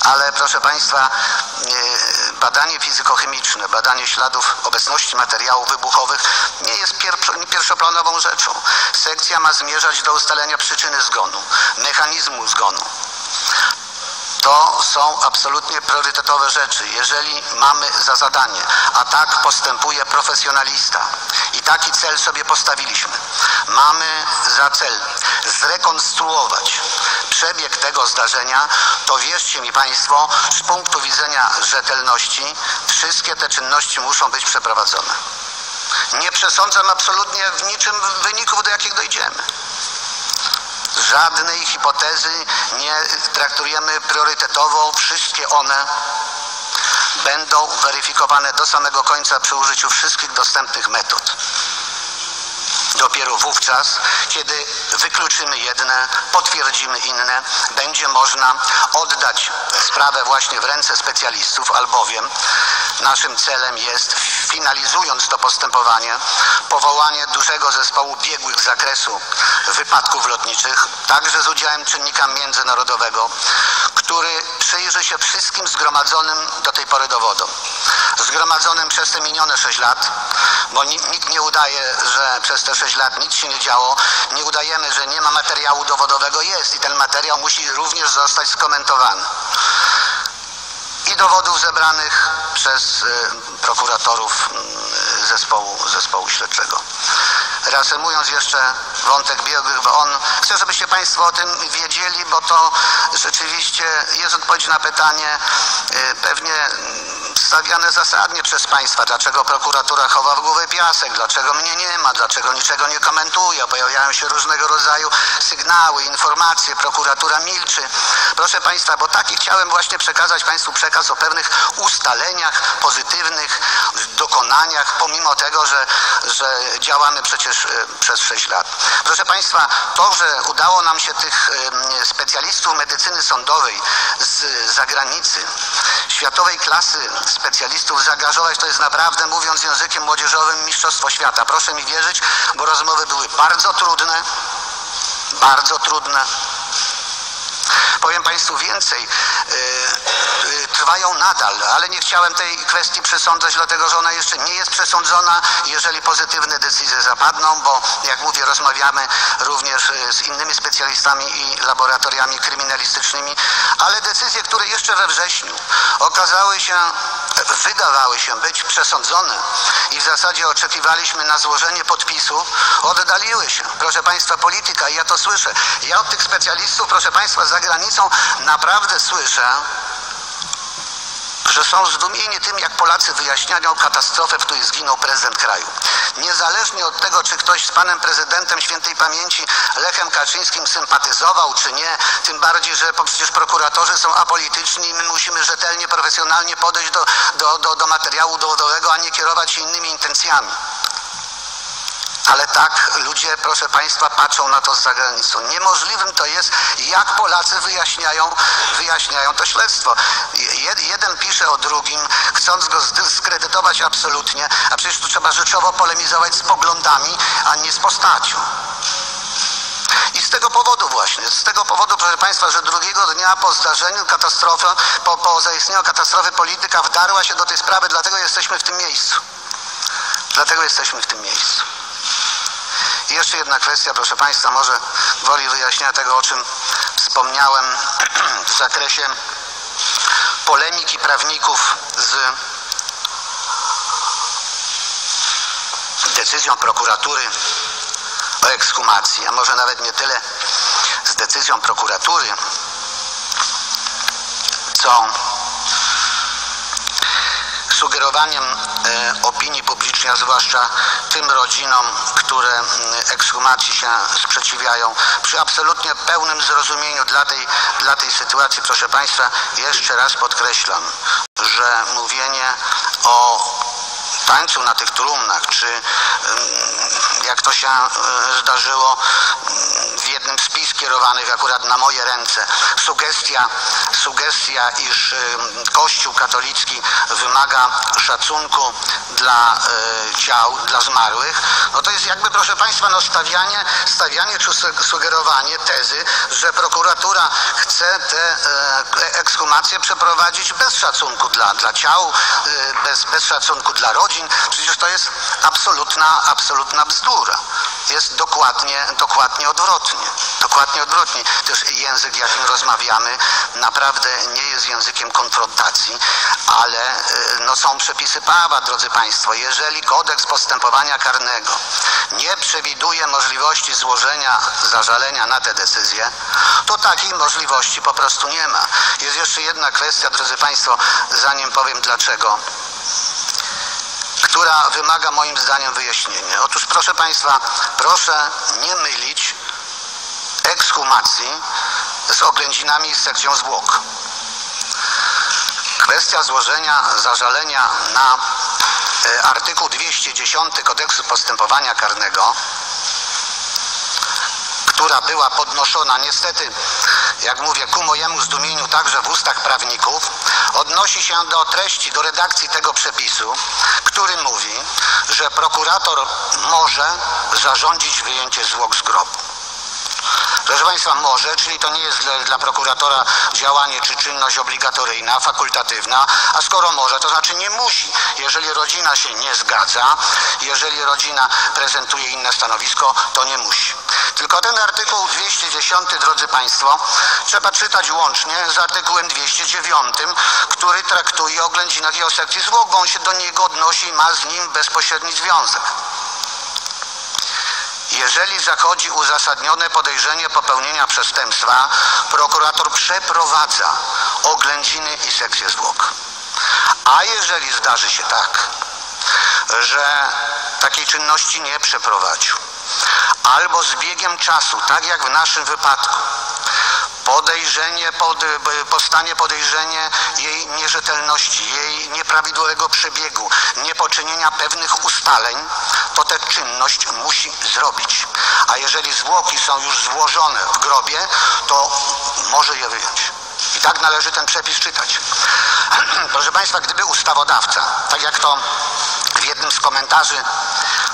Ale proszę Państwa, e, badanie fizykochemiczne, badanie śladów obecności materiałów wybuchowych nie jest pierwszoplanową rzeczą. Sekcja ma zmierzać do ustalenia przyczyny zgonu, mechanizmu zgonu. To są absolutnie priorytetowe rzeczy, jeżeli mamy za zadanie, a tak postępuje profesjonalista i taki cel sobie postawiliśmy. Mamy za cel zrekonstruować przebieg tego zdarzenia, to wierzcie mi Państwo, z punktu widzenia rzetelności, wszystkie te czynności muszą być przeprowadzone. Nie przesądzam absolutnie w niczym wyników, do jakich dojdziemy żadnej hipotezy nie traktujemy priorytetowo. Wszystkie one będą weryfikowane do samego końca przy użyciu wszystkich dostępnych metod. Dopiero wówczas, kiedy wykluczymy jedne, potwierdzimy inne, będzie można oddać sprawę właśnie w ręce specjalistów, albowiem naszym celem jest, finalizując to postępowanie, powołanie dużego zespołu biegłych z zakresu wypadków lotniczych, także z udziałem czynnika międzynarodowego, który przyjrzy się wszystkim zgromadzonym do tej pory dowodom. Zgromadzonym przez te minione 6 lat, bo ni- nikt nie udaje, że przez te 6 lat nic się nie działo. Nie udajemy, że nie ma materiału dowodowego. Jest i ten materiał musi również zostać skomentowany. I dowodów zebranych przez y, prokuratorów y, zespołu, zespołu śledczego. Reasumując jeszcze wątek biegłych, bo on, chcę, żebyście Państwo o tym wiedzieli, bo to rzeczywiście jest odpowiedź na pytanie y, pewnie stawiane zasadnie przez Państwa, dlaczego prokuratura chowa w głowę piasek, dlaczego mnie nie ma, dlaczego niczego nie komentuje, pojawiają się różnego rodzaju sygnały, informacje, prokuratura milczy. Proszę Państwa, bo taki chciałem właśnie przekazać Państwu przekaz o pewnych ustaleniach, pozytywnych dokonaniach, pomimo tego, że, że działamy przecież e, przez 6 lat. Proszę Państwa, to, że udało nam się tych em, specjalistów medycyny sądowej z zagranicy, światowej klasy specjalistów zaangażować, to jest naprawdę, mówiąc językiem młodzieżowym, mistrzostwo świata. Proszę mi wierzyć, bo rozmowy były bardzo trudne, bardzo trudne. Powiem Państwu więcej, yy, yy, trwają nadal, ale nie chciałem tej kwestii przesądzać, dlatego że ona jeszcze nie jest przesądzona, jeżeli pozytywne decyzje zapadną, bo jak mówię, rozmawiamy również yy, z innymi specjalistami i laboratoriami kryminalistycznymi, ale decyzje, które jeszcze we wrześniu okazały się, wydawały się być przesądzone i w zasadzie oczekiwaliśmy na złożenie podpisu, oddaliły się. Proszę Państwa, polityka, ja to słyszę. Ja od tych specjalistów, proszę Państwa, za granicą naprawdę słyszę, że są zdumieni tym, jak Polacy wyjaśniają katastrofę, w której zginął prezydent kraju. Niezależnie od tego, czy ktoś z panem prezydentem świętej pamięci Lechem Kaczyńskim sympatyzował, czy nie, tym bardziej, że przecież prokuratorzy są apolityczni i my musimy rzetelnie, profesjonalnie podejść do, do, do, do materiału dowodowego, a nie kierować się innymi intencjami. Ale tak ludzie, proszę Państwa, patrzą na to z zagranicą. Niemożliwym to jest, jak Polacy wyjaśniają, wyjaśniają to śledztwo. Je, jeden pisze o drugim, chcąc go zdyskredytować absolutnie, a przecież tu trzeba rzeczowo polemizować z poglądami, a nie z postacią. I z tego powodu właśnie, z tego powodu, proszę Państwa, że drugiego dnia po zdarzeniu katastrofy, po, po zaistnieniu katastrofy polityka wdarła się do tej sprawy, dlatego jesteśmy w tym miejscu. Dlatego jesteśmy w tym miejscu. Jeszcze jedna kwestia, proszę Państwa, może woli wyjaśnienia tego, o czym wspomniałem w zakresie polemiki prawników z decyzją prokuratury o ekshumacji, a może nawet nie tyle z decyzją prokuratury, co sugerowaniem e, opinii publicznej, a zwłaszcza tym rodzinom, które ekshumacji się sprzeciwiają, przy absolutnie pełnym zrozumieniu dla tej, dla tej sytuacji, proszę Państwa, jeszcze raz podkreślam, że mówienie o tańcu na tych trumnach, czy mm, jak to się e, zdarzyło mm, w jednym z pism kierowanych akurat na moje ręce, sugestia, sugestia iż ym, Kościół katolicki wymaga szacunku dla e, ciał, dla zmarłych, no to jest jakby, proszę Państwa, no stawianie, stawianie czy su- sugerowanie tezy, że prokuratura chce te e, ekshumacje przeprowadzić bez szacunku dla, dla ciał, bez, bez szacunku dla rodzin. Przecież to jest absolutna, absolutna bzdura. Jest dokładnie, dokładnie odwrotnie. Dokładnie odwrotnie. Też język, jakim rozmawiamy, naprawdę nie jest językiem konfrontacji, ale e, no, są przepisy prawa, drodzy Państwo. Jeżeli kodeks postępowania karnego nie przewiduje możliwości złożenia zażalenia na te decyzje, to takiej możliwości po prostu nie ma. Jest jeszcze jedna kwestia, drodzy Państwo, zanim powiem dlaczego która wymaga moim zdaniem wyjaśnienia. Otóż proszę Państwa, proszę nie mylić ekshumacji z oględzinami i sekcją zwłok. Kwestia złożenia zażalenia na e, artykuł 210 kodeksu postępowania karnego która była podnoszona niestety, jak mówię, ku mojemu zdumieniu także w ustach prawników, odnosi się do treści, do redakcji tego przepisu, który mówi, że prokurator może zarządzić wyjęcie zwłok z grobu. Proszę Państwa, może, czyli to nie jest dla, dla, prokuratora działanie czy czynność obligatoryjna, fakultatywna, a skoro może, to znaczy nie musi. Jeżeli rodzina się nie zgadza, jeżeli rodzina prezentuje inne stanowisko, to nie musi. Tylko ten artykuł 210, drodzy Państwo, trzeba czytać łącznie z artykułem 209, który traktuje o ględzinach i o sekcji zwłok, bo on się do niego odnosi i ma z nim bezpośredni związek. Jeżeli zachodzi uzasadnione podejrzenie popełnienia przestępstwa, prokurator przeprowadza oględziny i sekcję zwłok. A jeżeli zdarzy się tak, że takiej czynności nie przeprowadził, albo z biegiem czasu, tak jak w naszym wypadku, podejrzenie, pod, powstanie podejrzenie jej nierzetelności, jej nieprawidłowego przebiegu, niepoczynienia pewnych ustaleń, to tę czynność musi zrobić. A jeżeli zwłoki są już złożone w grobie, to może je wyjąć. I tak należy ten przepis czytać. Proszę Państwa, gdyby ustawodawca, tak jak to w jednym z komentarzy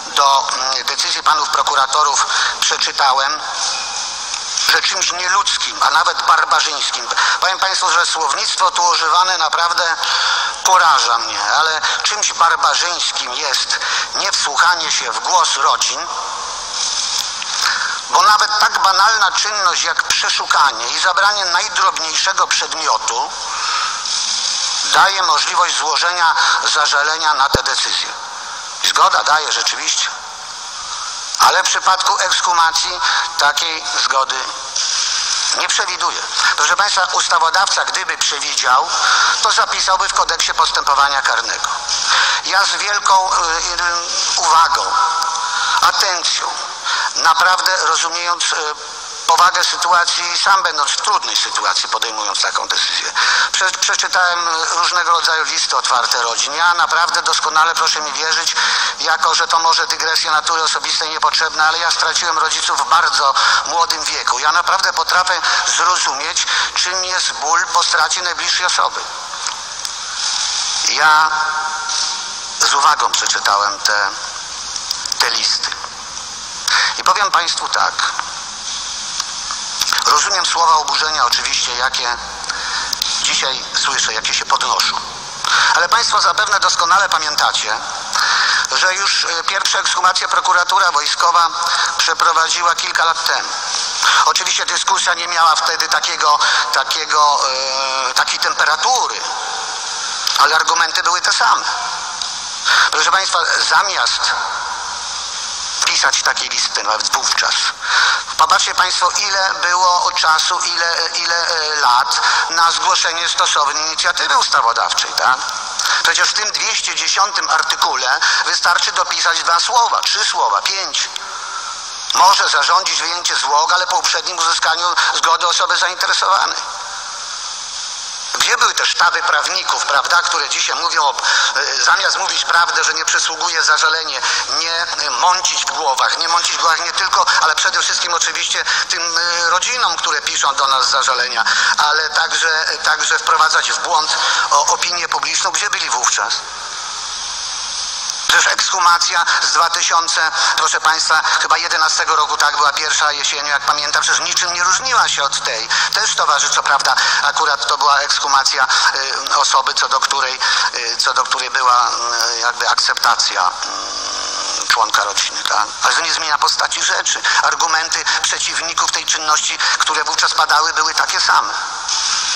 do decyzji panów prokuratorów przeczytałem, że czymś nieludzkim, a nawet barbarzyńskim. Powiem Państwu, że słownictwo tu używane naprawdę poraża mnie, ale czymś barbarzyńskim jest niewsłuchanie się w głos rodzin, bo nawet tak banalna czynność jak przeszukanie i zabranie najdrobniejszego przedmiotu daje możliwość złożenia zażalenia na tę decyzję. Zgoda daje rzeczywiście. Ale w przypadku ekshumacji takiej zgody nie przewiduje. Proszę Państwa, ustawodawca, gdyby przewidział, to zapisałby w kodeksie postępowania karnego. Ja z wielką y, y, uwagą, atencją, naprawdę rozumiejąc y, powagę sytuacji, sam będąc w trudnej sytuacji, podejmując taką decyzję. Prze przeczytałem różnego rodzaju listy otwarte rodzin. Ja naprawdę doskonale, proszę mi wierzyć, jako że to może dygresja natury osobistej niepotrzebna, ale ja straciłem rodziców w bardzo młodym wieku. Ja naprawdę potrafię zrozumieć, czym jest ból po stracie najbliższej osoby. Ja z uwagą przeczytałem te, te listy. I powiem Państwu tak. Rozumiem słowa oburzenia oczywiście, jakie dzisiaj słyszę, jakie się podnoszą. Ale Państwo zapewne doskonale pamiętacie, że już pierwsze ekshumacje prokuratura wojskowa przeprowadziła kilka lat temu. Oczywiście dyskusja nie miała wtedy takiego, takiego, e, takiej temperatury, ale argumenty były te same. Proszę Państwa, zamiast pisać takie listy nawet wówczas. Popatrzcie Państwo, ile było czasu, ile, ile lat na zgłoszenie stosownej inicjatywy ustawodawczej, tak? Przecież w tym 210 artykule wystarczy dopisać dwa słowa, trzy słowa, pięć. Może zarządzić wyjęcie zwłok, ale po uprzednim uzyskaniu zgody osoby zainteresowanej. Gdzie były te sztaby prawników, prawda, które dzisiaj mówią, o, zamiast mówić prawdę, że nie przysługuje zażalenie, nie mącić w głowach, nie mącić w głowach nie tylko, ale przede wszystkim oczywiście tym rodzinom, które piszą do nas zażalenia, ale także, także wprowadzać w błąd opinię publiczną, gdzie byli wówczas? Przecież ekshumacja z 2000, proszę Państwa, chyba 11 roku, tak była pierwsza jesienią, jak pamiętam, przecież niczym nie różniła się od tej. Też towarzy, co prawda, akurat to była ekshumacja y, osoby, co do której, y, co do której była y, jakby akceptacja członka rodziny, tak? Ale to nie zmienia postaci rzeczy. Argumenty przeciwników tej czynności, które wówczas padały, były takie same.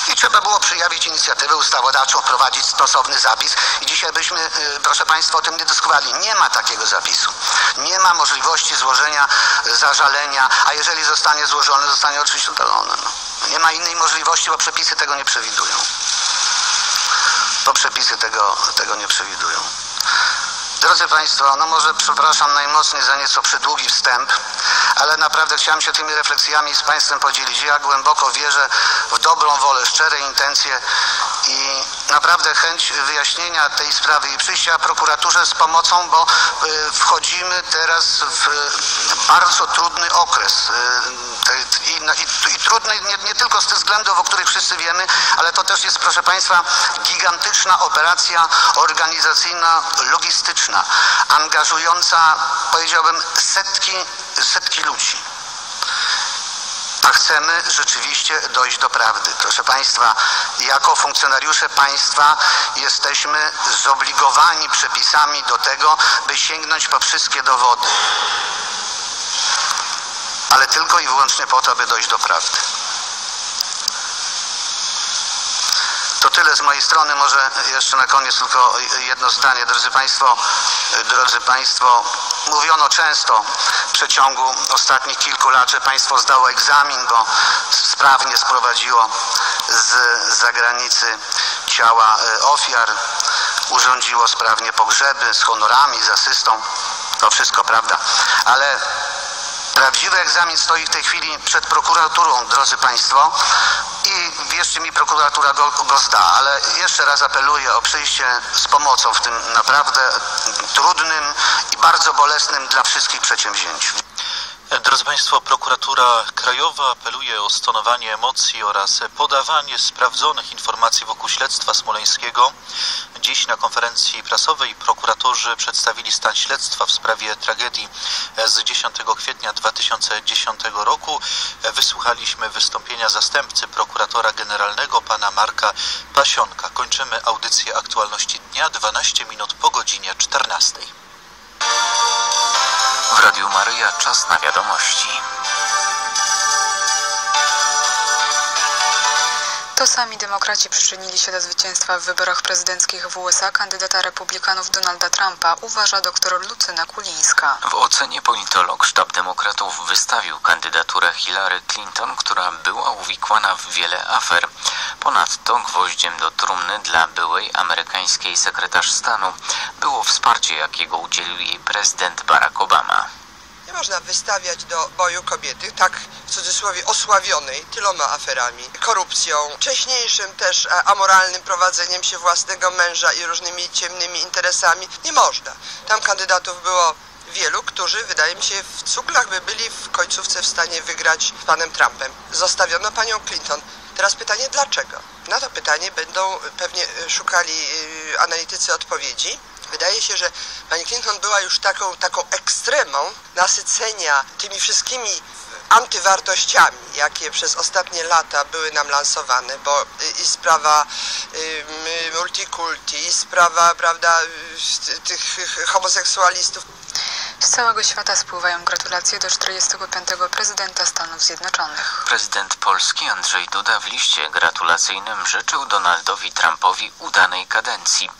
I trzeba było przyjawić inicjatywę ustawodawczą, wprowadzić stosowny zapis i dzisiaj byśmy, proszę Państwa, o tym nie dyskutowali. Nie ma takiego zapisu. Nie ma możliwości złożenia zażalenia, a jeżeli zostanie złożone, zostanie oczywiście udalone. No. Nie ma innej możliwości, bo przepisy tego nie przewidują. Bo przepisy tego, tego nie przewidują. Drodzy Państwo, no może przepraszam najmocniej za nieco przydługi wstęp, ale naprawdę chciałem się tymi refleksjami z Państwem podzielić. Ja głęboko wierzę w dobrą wolę, szczere intencje i naprawdę chęć wyjaśnienia tej sprawy i przyjścia prokuraturze z pomocą, bo y, wchodzimy teraz w bardzo trudny okres. Y, I, no, i, i trudny nie, nie tylko z tych względów, o których wszyscy wiemy, ale to też jest, proszę Państwa, gigantyczna operacja organizacyjna, logistyczna, angażująca, powiedziałbym, setki, setki ludzi. A chcemy rzeczywiście dojść do prawdy. Proszę Państwa, jako funkcjonariusze państwa jesteśmy zobligowani przepisami do tego, by sięgnąć po wszystkie dowody. Ale tylko i wyłącznie po to, aby dojść do prawdy. To tyle z mojej strony. Może jeszcze na koniec tylko jedno zdanie. Drodzy Państwo, drodzy Państwo, mówiono często w przeciągu ostatnich kilku lat, że państwo zdało egzamin, bo sprawnie sprowadziło z zagranicy ciała e, ofiar, urządziło sprawnie pogrzeby z honorami, z asystą. To wszystko prawda. Ale Prawdziwy egzamin stoi w tej chwili przed prokuraturą, drodzy Państwo, i wierzcie mi, prokuratura go, go zda, ale jeszcze raz apeluję o przyjście z pomocą w tym naprawdę trudnym i bardzo bolesnym dla wszystkich przedsięwzięciu. Drodzy Państwo, prokuratura krajowa apeluje o stonowanie emocji oraz podawanie sprawdzonych informacji wokół śledztwa smoleńskiego. Dziś na konferencji prasowej prokuratorzy przedstawili stan śledztwa w sprawie tragedii z 10 kwietnia 2010 roku. Wysłuchaliśmy wystąpienia zastępcy prokuratora generalnego pana Marka Pasionka. Kończymy audycję aktualności dnia 12 minut po godzinie 14. W Radiu Maryja czas na wiadomości. To sami demokraci przyczynili się do zwycięstwa w wyborach prezydenckich w USA kandydata republikanów Donalda Trumpa, uważa dr Lucyna Kulińska. W ocenie politolog sztab demokratów wystawił kandydaturę Hillary Clinton, która była uwikłana w wiele afer. Ponadto gwoździem do trumny dla byłej amerykańskiej sekretarz stanu było wsparcie, jakiego udzielił jej prezydent Barack Obama. Można wystawiać do boju kobiety, tak w cudzysłowie osławionej tyloma aferami, korupcją, wcześniejszym też amoralnym prowadzeniem się własnego męża i różnymi ciemnymi interesami. Nie można. Tam kandydatów było wielu, którzy wydaje mi się w cuglach by byli w końcówce w stanie wygrać z panem Trumpem. Zostawiono panią Clinton. Teraz pytanie dlaczego? Na to pytanie będą pewnie szukali e, analitycy odpowiedzi. Wydaje się, że pani Clinton była już taką, taką ekstremą nasycenia tymi wszystkimi antywartościami, jakie przez ostatnie lata były nam lansowane, bo y, i sprawa y, multikulti, i sprawa, prawda, y, tych homoseksualistów, Z całego świata spływają gratulacje do 45. prezydenta Stanów Zjednoczonych. Prezydent Polski Andrzej Duda w liście gratulacyjnym życzył Donaldowi Trumpowi udanej kadencji.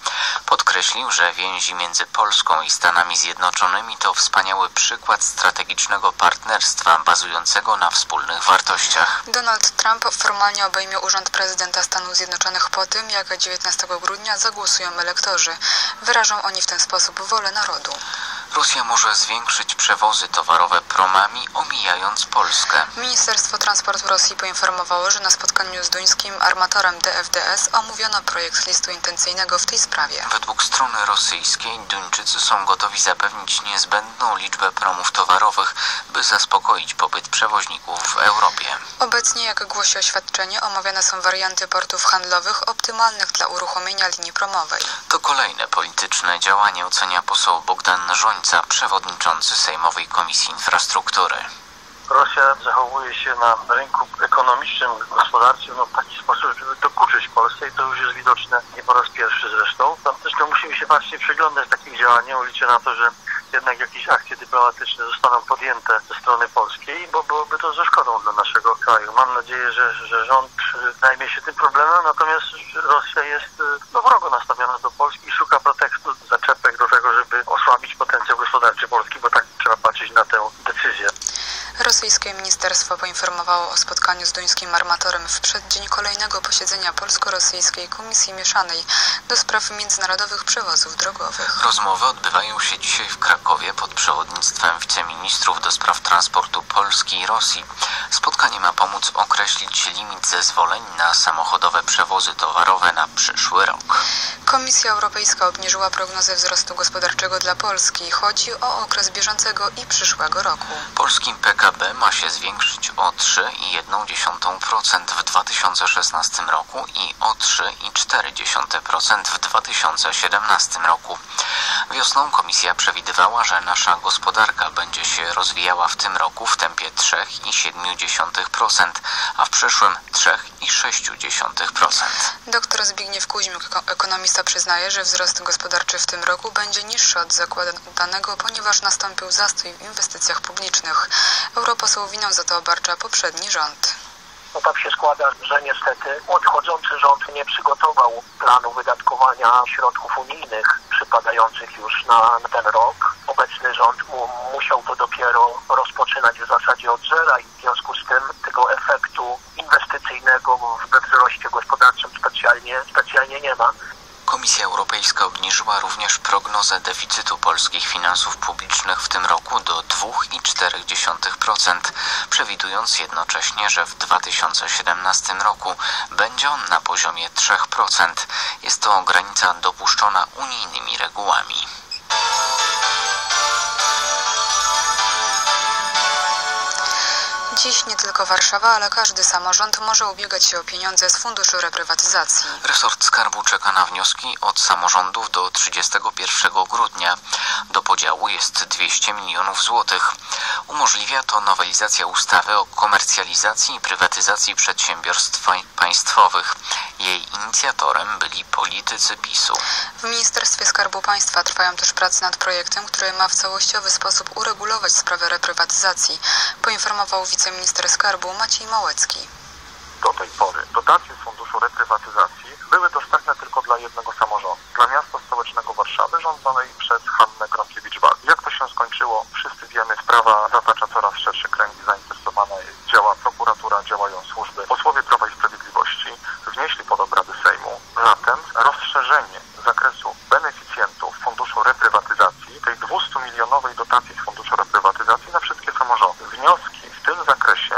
Podkreślił, że więzi między Polską i Stanami Zjednoczonymi to wspaniały przykład strategicznego partnerstwa bazującego na wspólnych wartościach. Donald Trump formalnie obejmie urząd prezydenta Stanów Zjednoczonych po tym, jak 19 grudnia zagłosują elektorzy. Wyrażą oni w ten sposób wolę narodu. Rosja może zwiększyć przewozy towarowe promami, omijając Polskę. Ministerstwo Transportu Rosji poinformowało, że na spotkaniu z duńskim armatorem DFDS omówiono projekt listu intencyjnego w tej sprawie. Według strony rosyjskiej Duńczycy są gotowi zapewnić niezbędną liczbę promów towarowych, by zaspokoić popyt przewoźników w Europie. Obecnie, jak głosi oświadczenie, omawiane są warianty portów handlowych optymalnych dla uruchomienia linii promowej. To kolejne polityczne działanie ocenia poseł Bogdan Żońca, przewodniczący Sejmowej Komisji Infrastruktury. Rosja zachowuje się na rynku ekonomicznym, gospodarczym no, w taki sposób, żeby dokuczyć Polsce i to już jest widoczne nie po raz pierwszy zresztą. Tam zresztą musimy się bacznie przyglądać takim działaniom. Liczę na to, że jednak jakieś akcje dyplomatyczne zostaną podjęte ze strony polskiej, bo byłoby to ze szkodą dla naszego kraju. Mam nadzieję, że, że rząd y, zajmie się tym problemem, natomiast Rosja jest y, no, wrogo nastawiona do Polski i szuka pretekstu, zaczepek do tego, żeby osłabić potencjał gospodarczy Polski, bo tak trzeba patrzeć na tę decyzję. Rosyjskie ministerstwo poinformowało o spotkaniu z duńskim armatorem w przeddzień kolejnego posiedzenia polsko-rosyjskiej Komisji Mieszanej do spraw międzynarodowych przewozów drogowych. Rozmowy odbywają się dzisiaj w Krakowie pod przewodnictwem wiceministrów do spraw transportu Polski i Rosji. Spotkanie ma pomóc określić limit zezwoleń na samochodowe przewozy towarowe na przyszły rok. Komisja Europejska obniżyła prognozę wzrostu gospodarczego dla Polski. Chodzi o okres bieżącego i przyszłego roku. Polski PKB ma się zwiększyć o 3,1% w 2016 roku i o 3,4% w 2017 roku. Wiosną komisja przewidywała, że nasza gospodarka będzie się rozwijała w tym roku w tempie 3,7%, a w przyszłym 3,6%. Dr Zbigniew Kuźmiuk, ekonomista, przyznaje, że wzrost gospodarczy w tym roku będzie niższy od zakładanego, ponieważ nastąpił zastój w inwestycjach publicznych. Europoseł winą za to obarcza poprzedni rząd. No tak się składa, że niestety odchodzący rząd nie przygotował planu wydatkowania środków unijnych przypadających już na ten rok. Obecny rząd mu, musiał to dopiero rozpoczynać w zasadzie od zera i w związku z tym tego efektu inwestycyjnego we wzroście gospodarczym specjalnie, specjalnie nie ma. Komisja Europejska obniżyła również prognozę deficytu polskich finansów publicznych w tym roku do 2,4%, przewidując jednocześnie, że w 2017 roku będzie on na poziomie 3%. Jest to granica dopuszczona unijnymi regułami. Dziś nie tylko Warszawa, ale każdy samorząd może ubiegać się o pieniądze z Funduszu Reprywatyzacji. Resort Skarbu czeka na wnioski od samorządów do 31 grudnia. Do podziału jest 200 milionów złotych. Umożliwia to nowelizacja ustawy o komercjalizacji i prywatyzacji przedsiębiorstw państwowych. Jej inicjatorem byli politycy PiSu. W Ministerstwie Skarbu Państwa trwają też prace nad projektem, który ma w całościowy sposób uregulować sprawę reprywatyzacji, poinformował wiceminister skarbu Maciej Małecki. Do tej pory dotacje z Funduszu Reprywatyzacji były dostępne tylko dla jednego samorządu, dla miasta stołecznego Warszawy rządzonej przez Hannę Gronkiewicz-Walc. Jak to się skończyło, wszyscy wiemy, sprawa zatacza coraz szersze kręgi zainteresowane. Działa prokuratura, działają służby. Posłowie Prawa i Sprawiedliwości wnieśli pod obrady Sejmu zatem rozszerzenie zakresu beneficjentów Funduszu Reprywatyzacji, tej 200-milionowej dotacji z Funduszu Reprywatyzacji na wszystkie samorządy. Wnioski w tym zakresie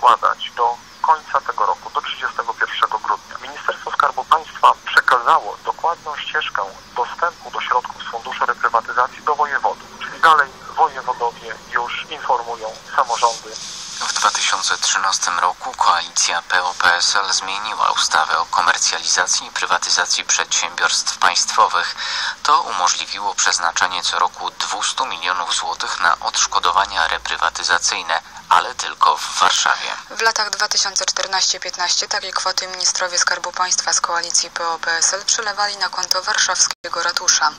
składać do końca tego roku, do 31 grudnia. Ministerstwo Skarbu Państwa przekazało dokładną ścieżkę dostępu do środków z Funduszu Reprywatyzacji do wojewodów, czyli dalej wojewodowie już informują samorządy w 2013 roku koalicja PO-PSL zmieniła ustawę o komercjalizacji i prywatyzacji przedsiębiorstw państwowych. To umożliwiło przeznaczenie co roku 200 milionów złotych na odszkodowania reprywatyzacyjne, ale tylko w Warszawie. W latach 2014-15 takie kwoty ministrowie Skarbu Państwa z koalicji PO-PSL przelewali na konto warszawskiego ratusza.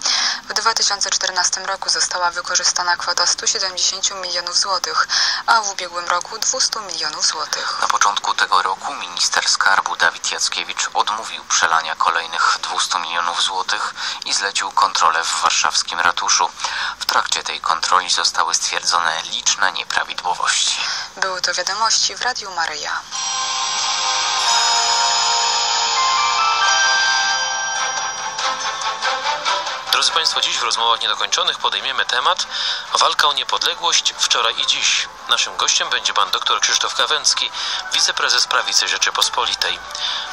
W 2014 roku została wykorzystana kwota 170 milionów złotych, a w ubiegłym roku 200 milionów złotych. Na początku tego roku minister skarbu Dawid Jackiewicz odmówił przelania kolejnych 200 milionów złotych i zlecił kontrolę w warszawskim ratuszu. W trakcie tej kontroli zostały stwierdzone liczne nieprawidłowości. Były to wiadomości w Radiu Maryja. Drodzy Państwo, dziś w rozmowach niedokończonych podejmiemy temat walka o niepodległość wczoraj i dziś. Naszym gościem będzie pan dr Krzysztof Kawęcki, wiceprezes Prawicy Rzeczypospolitej.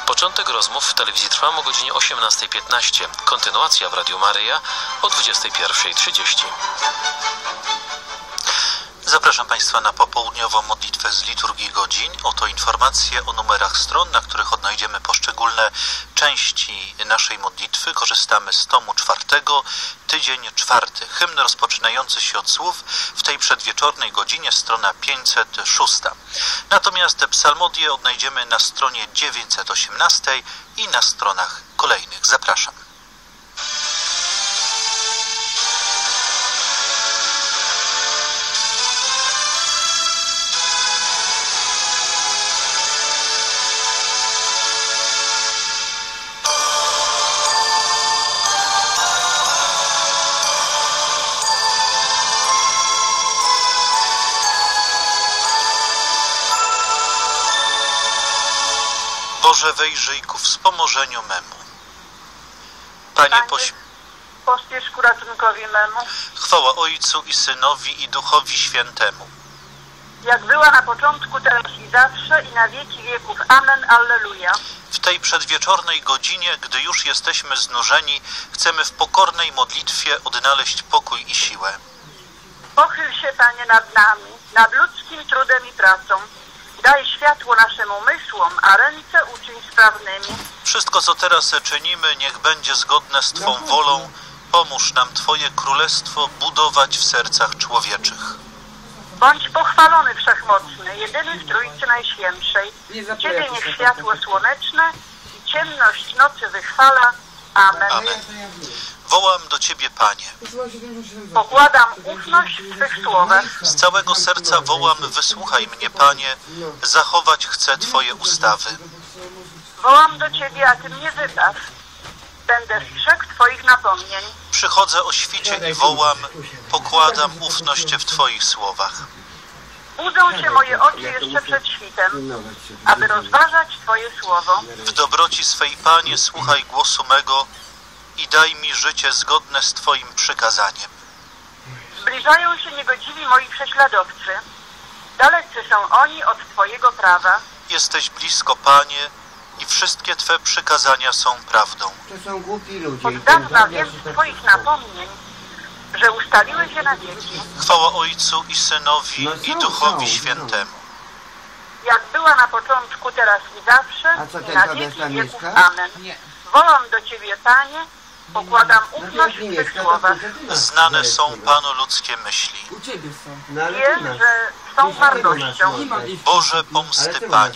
Początek rozmów w telewizji trwa o godzinie 18.15. Kontynuacja w Radiu Maryja o 21.30. Zapraszam Państwa na popołudniową modlitwę z liturgii godzin. Oto informacje o numerach stron, na których odnajdziemy poszczególne części naszej modlitwy. Korzystamy z tomu czwartego, tydzień czwarty. Hymn rozpoczynający się od słów w tej przedwieczornej godzinie, strona 506. Natomiast psalmodię odnajdziemy na stronie 918 i na stronach kolejnych. Zapraszam. Boże, wejrzyj ku wspomożeniu memu. Panie, poś... Pospiesz ku ratunkowi memu, chwała Ojcu i Synowi i Duchowi Świętemu. jak była na początku, teraz i zawsze, i na wieki wieków. Amen, Alleluja. W tej przedwieczornej godzinie, gdy już jesteśmy znużeni, chcemy w pokornej modlitwie odnaleźć pokój i siłę. Pochyl się, Panie, nad nami, nad ludzkim trudem i pracą. Daj światło naszym umysłom, a ręce uczyń sprawnymi. Wszystko, co teraz czynimy, niech będzie zgodne z Twą wolą. Pomóż nam Twoje królestwo budować w sercach człowieczych. Bądź pochwalony Wszechmocny, jedyny w Trójcy Najświętszej. Ciebie niech światło słoneczne i ciemność nocy wychwala. Amen. Amen. Wołam do Ciebie, Panie. Pokładam ufność w Twych słowach. Z całego serca wołam, wysłuchaj mnie, Panie. Zachować chcę Twoje ustawy. Wołam do Ciebie, a Ty mnie wybaw. Będę strzegł Twoich napomnień. Przychodzę o świcie i wołam, pokładam ufność w Twoich słowach. Budzą się moje oczy jeszcze przed świtem, aby rozważać Twoje słowo. W dobroci swej, Panie, słuchaj głosu mego i daj mi życie zgodne z Twoim przykazaniem. Zbliżają się niegodziwi moi prześladowcy. Dalecy są oni od Twojego prawa. Jesteś blisko, Panie, i wszystkie Twe przykazania są prawdą. To są głupi ludzie. Od dawna wiem z Twoich napomnień, że ustaliły się na wieki. Chwała Ojcu i Synowi No i Duchowi są. Świętemu. Jak była na początku, teraz i zawsze, A co, i ten na wieki wieków. Amen. Wołam do Ciebie, Panie, pokładam ufność w Twych słowach. Znane są Panu ludzkie myśli. Wiem, że są marnością. Boże pomsty, Panie,